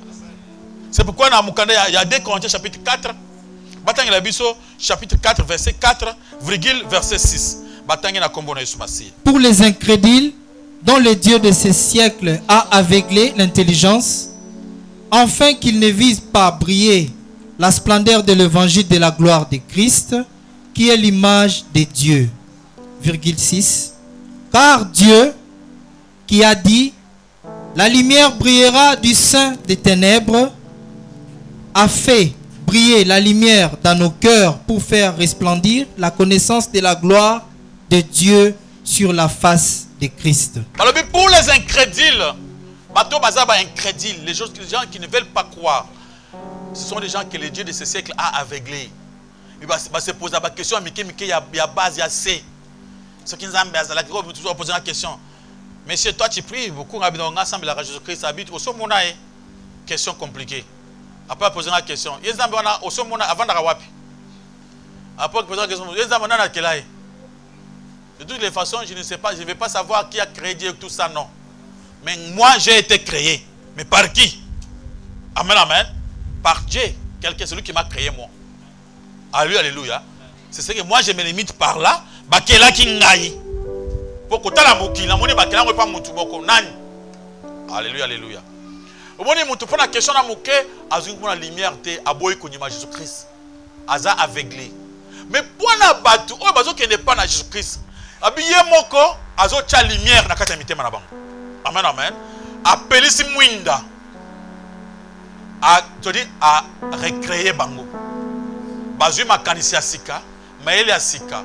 c'est pourquoi il y a 2 Corinthiens chapitre 4. Batangi la biso chapitre 4 verset 4 virgule verset 6. Batangi na. Pour les incrédules, dont le Dieu de ces siècles a aveuglé l'intelligence, afin qu'ils ne visent pas briller la splendeur de l'évangile de la gloire de Christ, qui est l'image de Dieu. Virgule 6. Car Dieu, qui a dit, la lumière brillera du sein des ténèbres, a fait briller la lumière dans nos cœurs pour faire resplendir la connaissance de la gloire de Dieu sur la face de Christ. Pour les incrédules, les gens, les qui ne veulent pas croire. Ce sont des gens que le Dieu de ce siècle a aveuglés. Il va, va se poser la question, mais il y a base, il y a C. Ce qui nous a toujours poser la question. Monsieur, toi tu pries beaucoup, ensemble à Jésus-Christ habite au sommet. Question compliquée. Après poser la question, yezambe wana au sommet avant d'ara wapi. Après poser la question, yezambe wana kelaye. De toutes les façons, je ne sais pas, je ne vais pas savoir qui a créé Dieu tout ça, non. Mais moi, j'ai été créé. Mais par qui? Amen, amen. Par Dieu. Quelqu'un, celui qui m'a créé, moi. Alléluia. C'est ce que moi, je me limite par là. Bakela kingai. Pour que la moki, la monnaie bakela pas mutu boko nani. Alléluia, alléluia. Au moment où tu la question na moke, azui la lumière te aboyi konyima Jésus Christ. Aza aveuglé. Mais pour la batu, oh bazo n'est pas na Jésus Christ. Abi ye moko azotya lumière na kati ya mitema na. Amen amen. Apelisi mwinda. A todi a recréer bango. Bazui makanisi ya sika, mayele ya sika.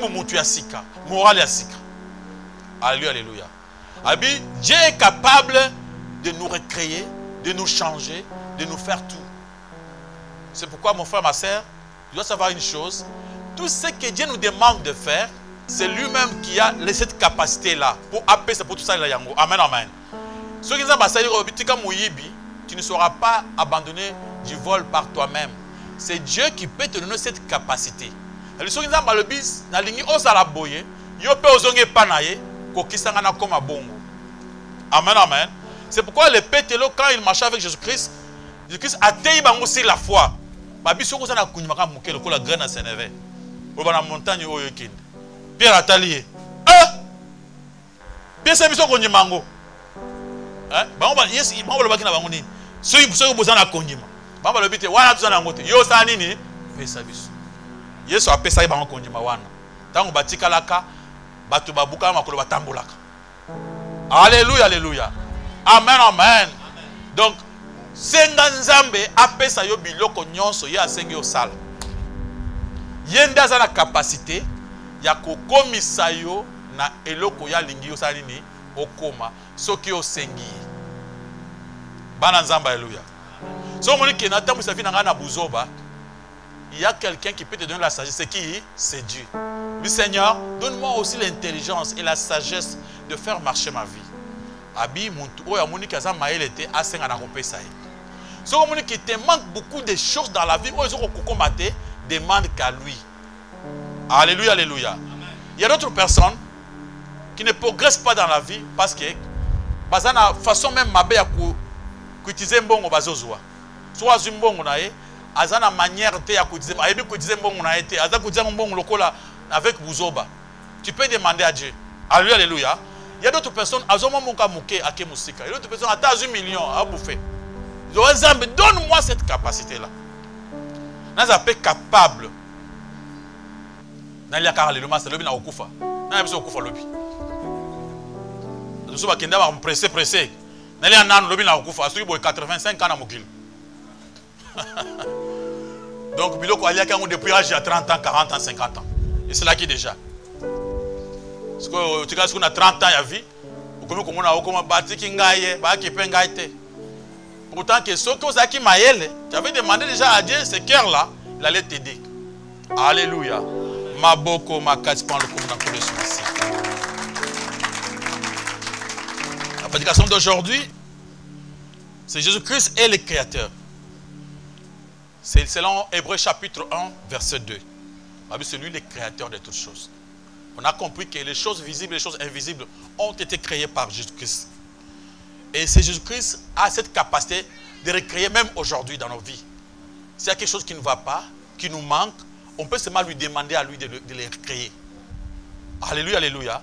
Bumutu sika, morale sika. Alléluia alléluia. Dieu est capable de nous recréer, de nous changer, de nous faire tout. C'est pourquoi mon frère ma sœur, tu dois savoir une chose, tout ce que Dieu nous demande de faire, c'est lui-même qui a cette capacité-là pour apaiser, pour tout ça. Amen, amen. Ce qui tu ne seras pas abandonné du vol par toi-même. C'est Dieu qui peut te donner cette capacité. Ce qui Amen, amen. C'est pourquoi le pételo, quand il marchait avec Jésus-Christ, Jésus-Christ a été aussi la foi. Babi soko sana kunyumaka muke lokola graine à Sénévé. Oba na montagne oyo kende. Pierre atali ye. Eh! Pierre c'est biso konyima ngo. Eh? Bango ba yes, bango ba kina bango nini? Soki soki bozana konyima. Bango ba lobite wana tuzana ngo te. Yo sa nini? apesa biso. Yesu apesaki bango kondima wana. Ntango batikalaka bato babukaka makolo batambolaka. Alleluya alleluya amen amen. Donc senga nzambe apesa yo biloko nyonso ye asengi osala ye nde aza na kapasité ya kokomisa yo na eloko ye alingi osala nini? Okóma soki osengi. Ye bana nzambe alleluya ngai na buzoba il y a quelqu'un qui peut te donner la sagesse. C'est qui? C'est Dieu. Mais Seigneur donne-moi aussi l'intelligence et la sagesse de faire marcher ma vie. Abi amoni ke aza mayele te manque beaucoup de choses dans la vie. Te demande qu'à lui. Alléluia alléluia. Il y a d'autres personnes qui ne progressent pas dans la vie parce que na façon même mabe ya koutilize mbongo bazozwa so azwi mbongo na ye aza na manière te ya koutilize ayebi koutilize mbongo na ye te aza koutilize mbongo lokola avec buzoba. Tu peux demander à dieu. Alléluia alléluia. Il y a d'autres personnes azomwa moko ya moke ake mosika il y a d'autres personnes ata azwi million abouffe zoa nzambe donne moi cette capacité là naza mpe capable? Nalia kaka lelo masa lobi na kokufa naya biso kokufa lobi mosusu bakende bapresse presse nalia nano lobi na kokufa soki boye 85 ans na mokili donc biloko aliaki yango depuis ya 30 ans 40 ans 50 ans. Eselaki déjà. Sikoyo otikali soki na 30 ans ya vie. Okomi komona okoma batiki ngai ye bayaki mpe ngai te. Pourtant que soki ozalaki mayele tu avais demandé déjà à Dieu ce cœur là il allait t'aider. Alléluia. La prédication d'aujourd'hui c'est Jésus-Christ est le créateur c'est selon Hébreu chapitre 1 verset 2 c'est lui le créateur de toutes choses on a compris que les choses visibles et les choses invisibles ont été créées par Jésus-Christ et c'est Jésus-Christ a cette capacité de recréer même aujourd'hui dans nos vies s'il y a quelque chose qui ne va pas qui nous manque on peut seulement lui demander à lui de, le, les créer. Alléluia, alléluia.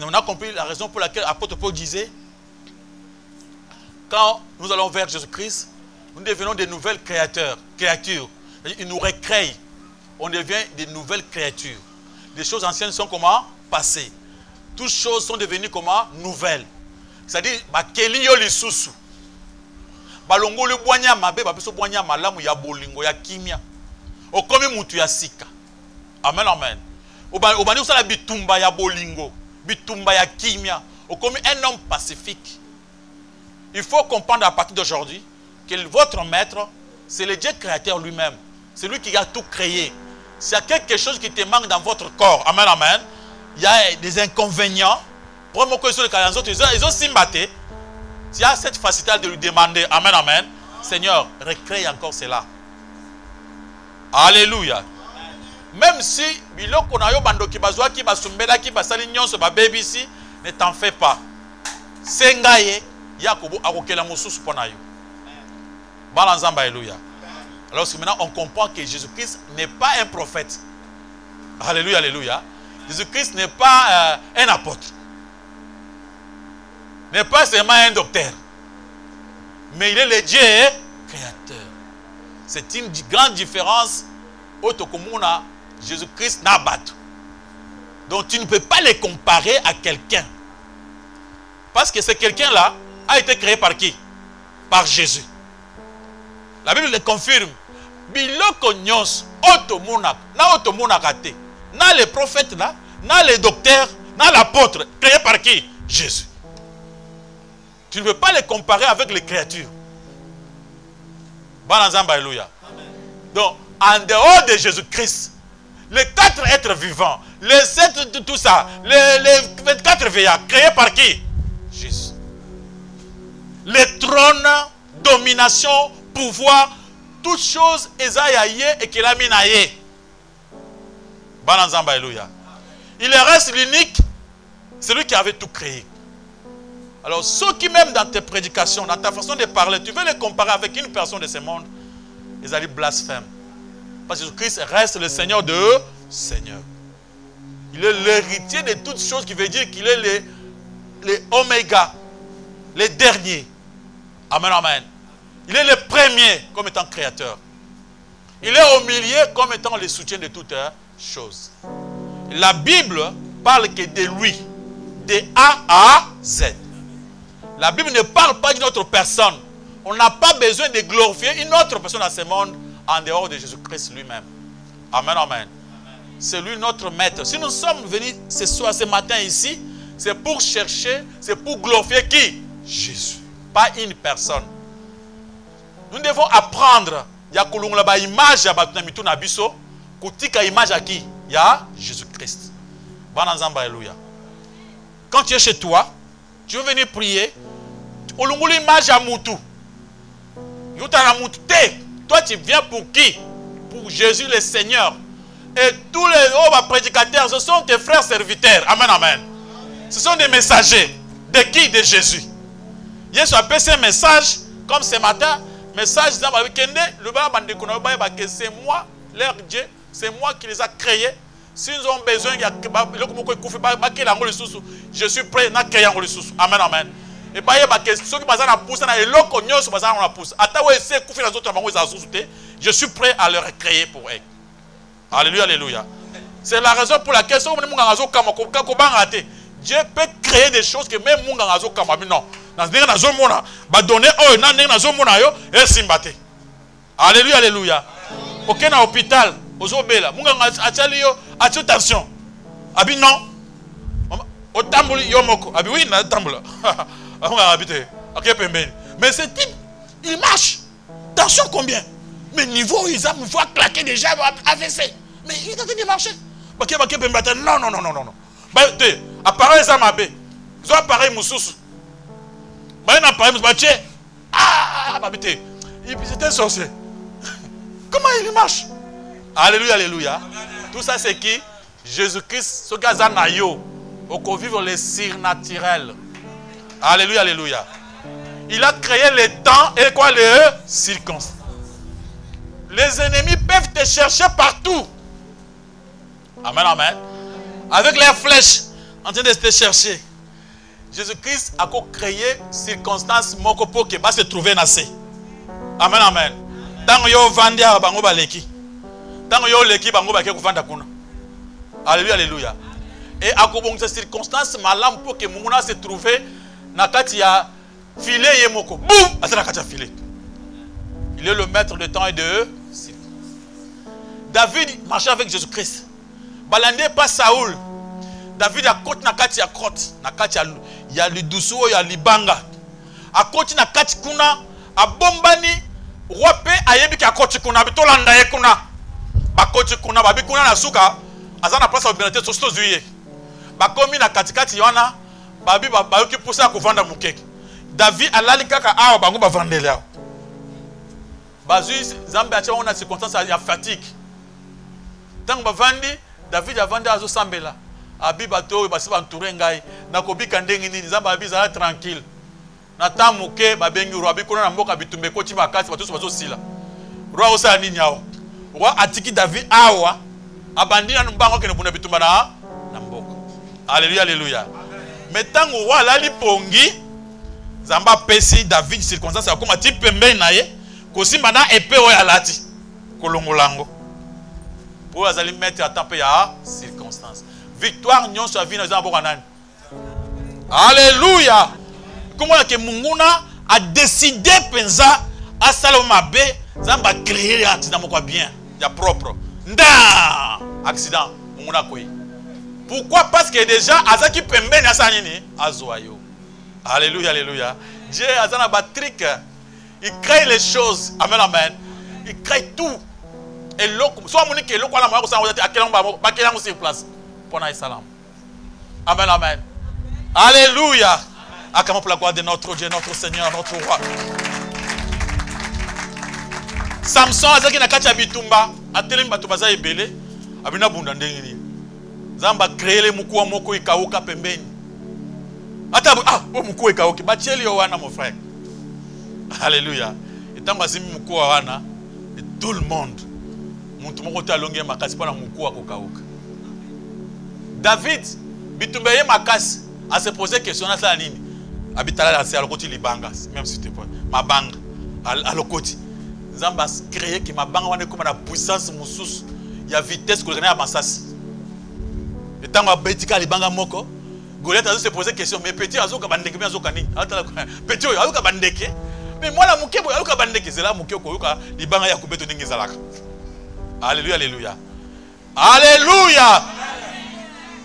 On a compris la raison pour laquelle l'apôtre Paul disait, quand nous allons vers Jésus-Christ, nous devenons des nouvelles créateurs, créatures. Il nous recrée. On devient des nouvelles créatures. Les choses anciennes sont comment? Passées. Toutes choses sont devenues comment? Nouvelles. C'est-à-dire, yo mabe malamu ya bolingo ya kimia mutu ya sika amen amen obandi kosala bitumba ya bolingo bitumba ya kimia un homme pacifique il faut comprendre à partir d'aujourd'hui que votre maître c'est le Dieu créateur lui-même c'est lui qui a tout créé s'il y a quelque chose qui te manque dans votre corps amen amen il y a des inconvénients pour moi que les autres ils ont y a cette facilité de lui demander amen amen Seigneur recrée encore cela Alléluia. Même si biloko na yo bandoki bazwaki basumbelaki basali nyonso babebisi ne t'en fais pas. Senga ye yakobo akokela mosusu mpo na yo. Bana nzamba alléluia. Alors maintenant on comprend que Jésus-Christ n'est pas un prophète. Alléluia alléluia. Jésus-Christ n'est pas euh, un apôtre. N'est pas seulement un docteur. Mais il est le Dieu créateur. C'est une grande différence entre Jésus-Christ Nabat. Donc tu ne peux pas les comparer à quelqu'un. Parce que ce quelqu'un-là a été créé par qui? Par Jésus. La Bible le confirme. Biloko nyos otomonak na otomonakate. Na les prophètes là, na les docteurs, na l'apôtre créé par qui? Jésus. Tu ne peux pas les comparer avec les créatures. Banazamba Alléluia. Donc, en dehors de Jésus-Christ, les quatre êtres vivants, les sept tout ça, les, les 24 veillants, créés par qui? Jésus. Les trônes, domination, pouvoir, toutes choses, Esaïe et qu'il a mis Banazamba Alléluia. Il reste l'unique, celui qui avait tout créé. Alors, ceux qui même dans tes prédications, dans ta façon de parler, tu veux les comparer avec une personne de ce monde, ils allaient blasphème. Parce que Christ reste le Seigneur de Seigneur. Il est l'héritier de toutes choses, qui veut dire qu'il est le, le oméga, le dernier. Amen, amen. Il est le premier comme étant créateur. Il est au milieu comme étant le soutien de toutes euh, choses. La Bible parle que de lui, de A à Z. La Bible ne parle pas d'une autre personne. On n'a pas besoin de glorifier une autre personne dans ce monde en dehors de Jésus-Christ lui-même. Amen, amen. C'est lui notre maître. Si nous sommes venus ce soir, ce matin ici, c'est pour chercher, c'est pour glorifier qui? Jésus. Pas une personne. Nous devons apprendre. Il y a une image à. Kutika image à qui? Il Jésus-Christ. Alléluia. Quand tu es chez toi, tu veux venir prier, image à Moutou. Toi, tu viens pour qui? Pour Jésus le Seigneur. Et tous les oh, prédicateurs, ce sont tes frères serviteurs. Amen, amen. Ce sont des messagers. De qui? De Jésus. Jésus a passé un message, comme ce matin, message dans le c'est moi, leur Dieu, c'est moi qui les a créés. S'ils ont besoin, je suis prêt à créer un Amen, amen. Et bah, ceux qui bazar na pousse na eloko nyonso bazar na pousse. Ata we se kufi na zoto bango za te, je suis prêt à leur créer pour eux. Alléluia, alléluia. C'est la raison pour laquelle si on ngazo kama ko banga te, Dieu peut créer des choses que même munga ngazo kama mais non. Na ndenge na zomona, ba donner oh na ndenge na zomona yo e simbate. Alléluia, alléluia. OK na hôpital, ozobela, munga atiali yo, ati tension. Abi non. Otambuli yo moko. Abi oui na tambula. On va habiter. Ok, Mais ce type, il marche. Tension combien? Mais niveau, ils ont fois claqué déjà, AVC. Mais il est en train de marcher. Non, non, non, non, non. Appareil, ça m'a bé. Ils ont appareil, moussous. Appareil, moussous. Ah, bah, c'était un sorcier. Comment il marche? Alléluia, alléluia. Tout ça, c'est qui? Jésus-Christ, ce gars, nayo. Au vivre les surnaturels. Alléluia, alléluia. Il a créé les temps et quoi les circonstances. Les ennemis peuvent te chercher partout. Amen, amen. Avec les flèches en train de te chercher. Jésus-Christ a créé circonstances moko pour que se trouver nassé. Amen, amen. Tant yo vandia bango baleki. Tant yo leki bango ba kuvanda kuna. Alléluia, alléluia. Et à ces circonstances malam pour que Mumuna se trouve na kati ya filet ye moko boum aza na kati ya filet il est le maître de temps et de david marchait avec jésus christ balandi pas saoul david akoti na kati ya grotte na kati ya, ya lidusu oyo ya libanga. Akoti na kati kuna abombani roi mpe ayebi ke akoti kuna tolanda ye kuna. Bakoti kuna babi kuna na suka aza na place ya bobina te sosi tozwi ye. Bakomi na katikati wana babi bayoki mposa ya kovanda mokeke david alali kaka awa bango bavandeli awa. Bazwi nzambe atia bango na circonstance ya fatigue. Ntango bavandi david avandi azosambela abi bato oyo basi bantoure ngai nakobika ndenge nini? Nzambe abi zala tranquille. Na ntan moke babengi roi abi kuna na mboka bitumba ekoti makasi bato nyonso bazosila. Roi osala nini awa? Roi atiki david awa abandi nanu mbango akende kuna bitumba na na mboka. Alleluya alleluya me ntango roi alali pongi nzambe apesi david circonstance akóma ti pembeni na ye kosimba na epe oyo alati kolongola yango oyo azali maître ata mpe ya circonstance victoire nyonso ya vino eza na boka nani. Alleluya komona monguna adeside mpenza asala mabe nzambe acréer ya ya bien. Propre. Nda! Accident pourquoi? Parce que déjà azaki pembeni asala nini? Azwa yo alléluia alléluia. Dieu aza na batrick il crée les choses. Amen amen. Il crée tout. Eloko so amoni ke eloko wana moya kosala yango sur place? Mpona esalamu amen amen. Alléluia. Acclamons pour la gloire de notre dieu notre seigneur notre roi. Samson azalaki na kati ya bitumba atelemi bato baza ebele abina bunda ndenge nini? Nzambe akreele mokuwa moko ekauka pembeni. Ata ah, o mokuwa ekauki. Batieli yo wana mon frère. Alleluya ntango asimbi mokuwa wana tout le monde mutu moko te alongi ye makasi mpona mokuwa kokauka david bitumba ye makasi ase pose question asala nini? Abitala na se alokoti libanga même si te mabanga alokoti nzambe acréé ke mabanga wana ekóma na puissance mosusu ya vitesse koleka na ya masasi ntango abetika libanga moko goliath azo se pose question mais petit azoka bandeke mpe azoka nini? Petit oyo ayoka bandeke? Mais mwana moke boye ayoka bandeke? Zela moke koyoka libanga ya kubeto ndenge ezalaka. Alléluia alléluia. Alléluia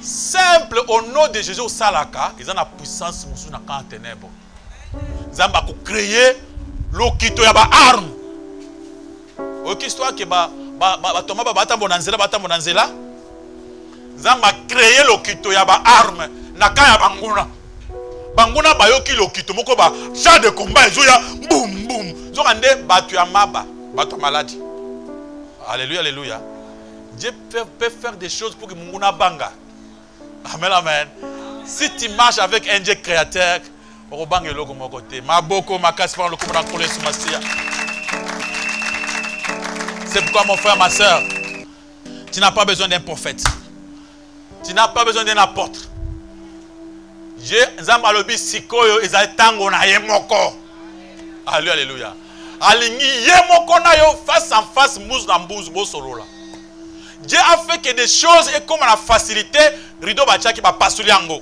simple au nom de jésus osalaka eza na puissance mosusu na camp ya ténèbre nzambe akocreye lokito ya baarme. Oyoki histoire ke bato ma batambola na nzela batambola na nzela. Nzambe lokito ya baarme na ka ya banguna. Banguna bayoki lokito moko ba de combat nde ya maba alléluia alléluia. Dieu peut, faire des choses amen amen. Si tu marches avec un dieu créateur okobanga eloko moko te maboko makasi mpona lokomo na nkolo yesu masiya c'est pourquoi mon frère ma soeur tu n'as pas besoin d'un prophète. Tu n'as pas besoin d'un apôtre. Je nzambe alobi sikoyo ezali ntango na ye moko. Alléluia alingi ye moko na yo face en face mbuzu na mbuzu bosolola dieu a fait que des choses ekóma na facilité rideau batiaki bapasuli yango.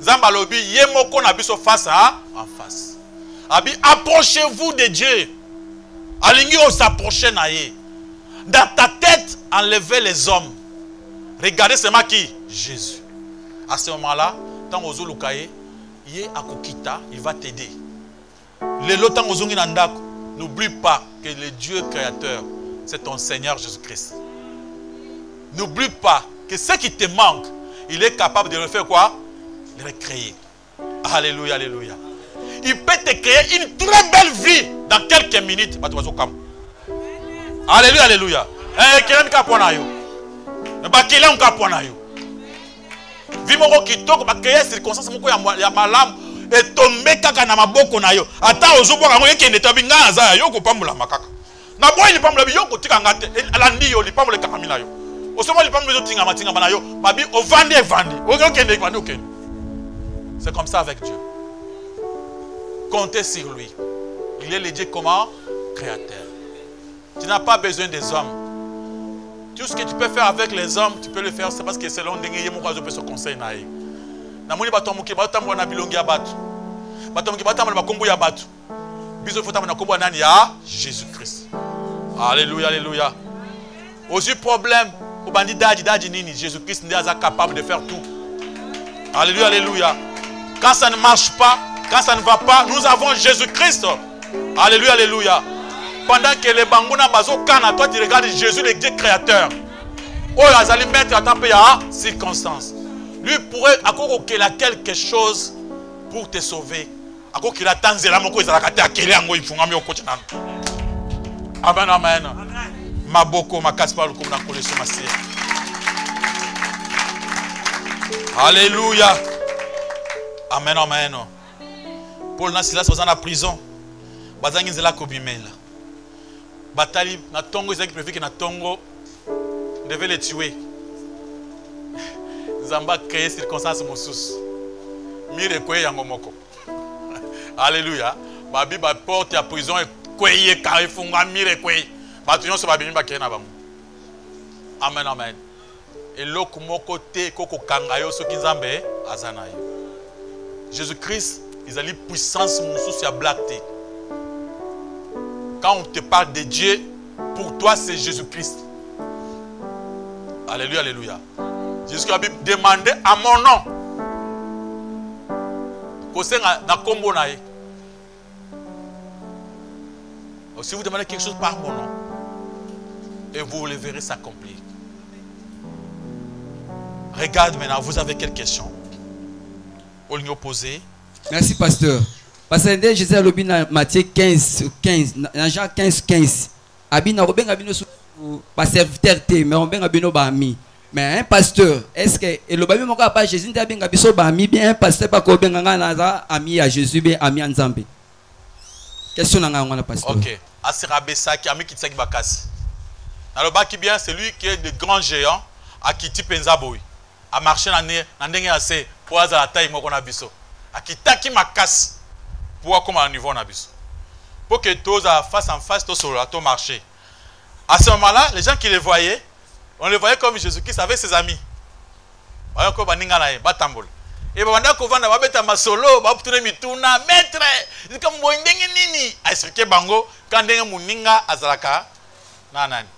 Nzambe alobi ye moko na biso face à en face. Abi approchez-vous de dieu. Alingi osapproche na ye. Dans ta tête enlevez les hommes. Regardez seulement qui? Jésus. À ce moment là ntango ozoluka ye ye akokita il va t'aider. Ozongi na ndako n'oublie pas que le dieu créateur c'est ton seigneur jésus-christ n'oublie pas que ce qui te manque il est capable de le faire quoi le créer. Alléluia alléluia. Il peut te créer une très belle vie dans quelques minutes. Alléluia alléluia. Kitoko bakeye circonstance c'est comme ça avec Dieu. Comptez sur lui. Il est le Dieu comment? Créateur. Tu n'as pas besoin des hommes. Tout ce que tu peux faire avec les hommes tu peux le faire c'est parce que selon ndenge ye moko azopesa conseil na ye namoni bato ya moke bilongi ya bato. Bato ya moke bakombo ya bato. Biso fo tambola na jésus christ alléluia alléluia. Ozwi problème obandi daji daji nini. Jésus christ nde aza capable de faire tout. Alléluia alléluia. Quand ça ne marche pas quand ça ne va pas nous avons jésus christ. Alléluia alléluia. Pendant que les banguna bazokana toi tu regardes jésus le dieu créateur. Oyo azali maître ata mpe ya circonstance. Lui pourrait akokokela quelque chose pour te sauver akokela ata nzela moko ezalaka te akele yango ifungami okoti nano amen. Amen maboko makasi mpa lokomo na nkolo yesu masiya alleluya amen amen. Paul na silas baza na prison bazangi nzela kobimela batali na ntongo ezalaki prévu ke na ntongo devait le tuer. Nzambe acreye circonstance mosusu mire ekwei yango moko. Alleluya babi baporte ya prison ekwei eka efunga mire ekwei bato nyonso babimi bakei na bango amen amen. Eloko moko te ekokokanga yo soki nzambe aza na yo jésus christ ezali puissance mosusu ya blague quand on te parle de dieu pour toi c'est jésus christ alléluia alléluia. Jésus christ abi demandez à mon nom. Kosenga na nkombo na ye. Si vous demandez quelque chose par mon nom et vous le verrez s'accomplir regarde maintenant vous avez quelle question? Olingi opposer Merci, pasteur. Pasteur Jésus alobi na Matthieu 15, 15, na- na Jean 15, 15. Abi na kobenga bino su ba serviteur te, mais ami. Mais un pasteur, est-ce que eloba bi moko apa Jésus biso ami bien un pasteur pa ko benga nga na za ami ya Jésus bien ami Nzambe. Question na nga ngwana pasteur. ok asera abesaki amikitisaki bakasi nalobaki bien celui qui est de grand géant akiti mpenza boye amarche na nde- na ndenge ya se mpo azala tai moko na biso akitaki makasi mpo akóma na niveau na biso pour que tous à face en face, tout marché. À ce moment-là, les gens qui les voyaient, on les voyait comme Jésus-Christ avec ses amis. Voyons ko baninga na ye, batambol. Et banda kovanda babeta masolo, babutune mituna, maître, comme boy ndenge nini, a expliqué bango quand ndenge muninga azalaka na nani.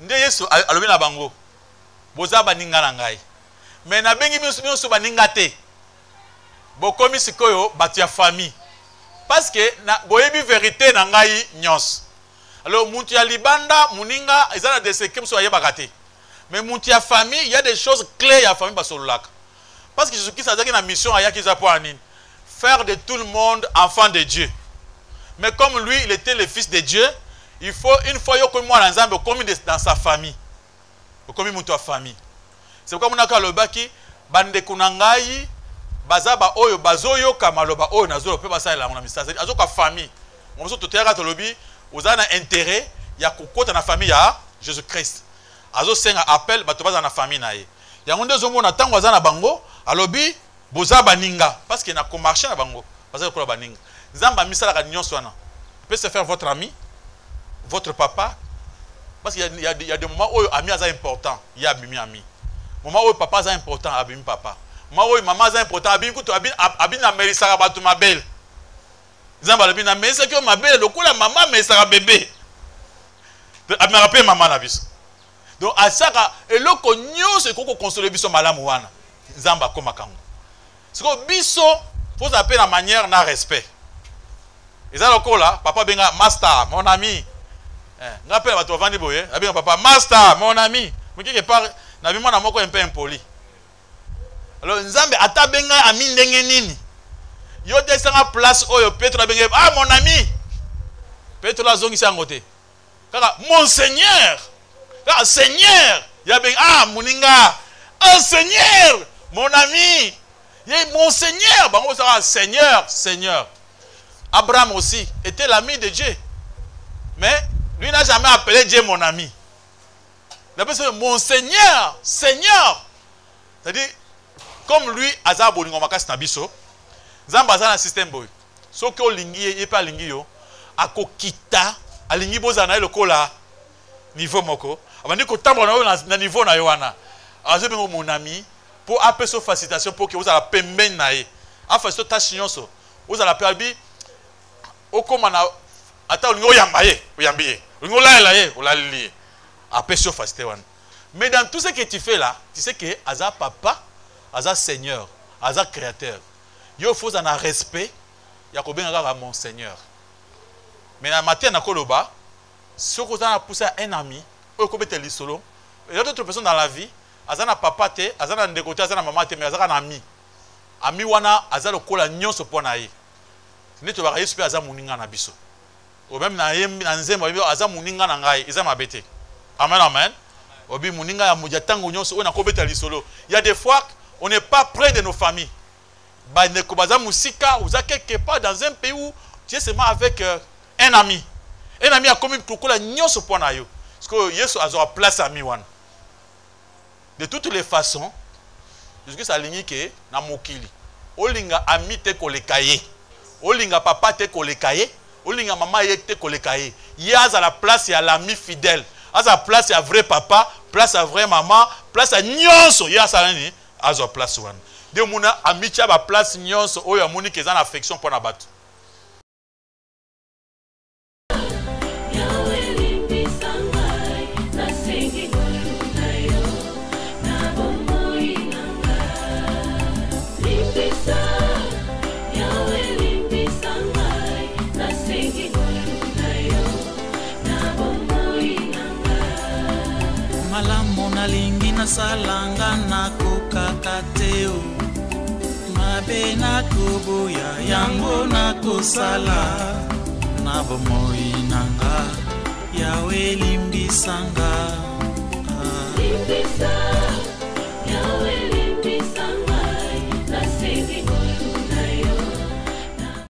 Nde Yesu alobi na bango. Boza baninga na ngai. Mais nabengi biso baninga te. Bokomi sikoyo bato ya famille. parce que na boyebi vérité na ngai nyonso alors mutu ya libanda moninga eza na deseke mosusu ayebaka te mais mutu ya famille il y a des choses clés ya famille basololaka parce que jésus-christ azalaki na mission ayaki eza mpo ya faire de tout le monde enfant de dieu mais comme lui il était le fils de dieu il faut une fois yo okomi mwana nzambe okomi dans sa famille okomi mutu ya famille. C'est pourquoi monaka alobaki bandeko na ngai baza baoyo bazoyoka maloba oyo nazoloba mpe basalela na misala. Azoka famille. Intérêt ya kokota na famille ya jésus christ azosenga appel bato baza na famille na ye. Yango nde ozomona ntango aza na bango alobi boza baninga. Parce que na komarche na bango baza lokola baninga. Nzambe amisalaka nyonso wana. Peut se faire votre ami votre papa parce qu'il y y y a des moments où ami aza important il y a abimi ami. Moment oyo papa aza important abimi papa. Moment oyo mama aza important abimi kutu abimi abimi amelisaka bato mabele nzambe alobi namelisaki yo mabele lokola mama amelisaka bebe amemaka mpe mama na biso donc asaka eloko nyonso ekoki kokonsole biso malamu wana. Nzambe akomaka ngo sikoyo biso fozala mpe na manière na respect. Eza lokola papa abenga master mon ami bavandi boye? Abenga papa master mon ami. Mokeke part na bi mwana moko mpe impoli. Alors nzambe ata abenga ami ndenge nini? Yo te esanga place oyo petro abenge ah mon ami. Petro azongisi yango te. Kaka monseigneur kaka seigneur ya benga ah moninga ah seigneur mon ami. Ye monseigneur seigneur seigneur. Abraham aussi était l'ami de dieu. Mais lui n'a jamais appelé Dieu mon ami. Il appelle ça mon Seigneur, Seigneur. C'est-à-dire, comme lui, Aza Bolingo Makas Nabiso, Zamba Aza na système boy. Soki olingi ye ye pe alingi yo, akokita, alingi bozala na ye lokola niveau moko. Abandi kotambola na yo na, niveau na yo wana. Azo bengo mon ami, pour appeler facilitation pour que vous allez pembeni na ye. Afasito tâche nyonso. Vous allez appeler okóma na ata olingi oyamba ye mais dans tout ce que tu fais là tu sais que aza papa aza seigneur aza créateur yo faut ozala na respect ya kobenga kaka mon seigneur mais na mateya na koloba soki oza na un ami oyo okobeta lisolo il y a d'autres personnes dans la vie aza na papa te aza na ndeko te aza na mama te mais aza kaka na ami ami wana aza lokola nyonso mpo na ye nde tobaka yesu mpe o même na nzembo oyebi aza moninga na ngai eza mabe te amen amen. Obi moninga ya modia ntango nyonso oyo nakobeta lisolo. Il y a des fois on n'est pas près de nos familles. Bandeko baza mosika oza quelque part dans un pays où tu es seulement avec euh, un ami. Un ami akomi lokola nyonso mpo na yo. Parce que yesu azwaka place ami wana de toutes les façons jésus alingi ke na mokili. Olinga ami te koleka olinga papa te koleka olinga mama ye te koleka ye. Ye azala place ya l'ami fidèle. Azala place ya vrai papa place ya vrai mama place ya nyonso. Ye asala nini? Azwa place wana. Nde omona amitia baplace nyonso oyo amoni ke eza na affection mpo na nasalanga nakokaka te o. Mabe nakoboya yango nakosala na bomoi nanga yawe limbisanga. Ah.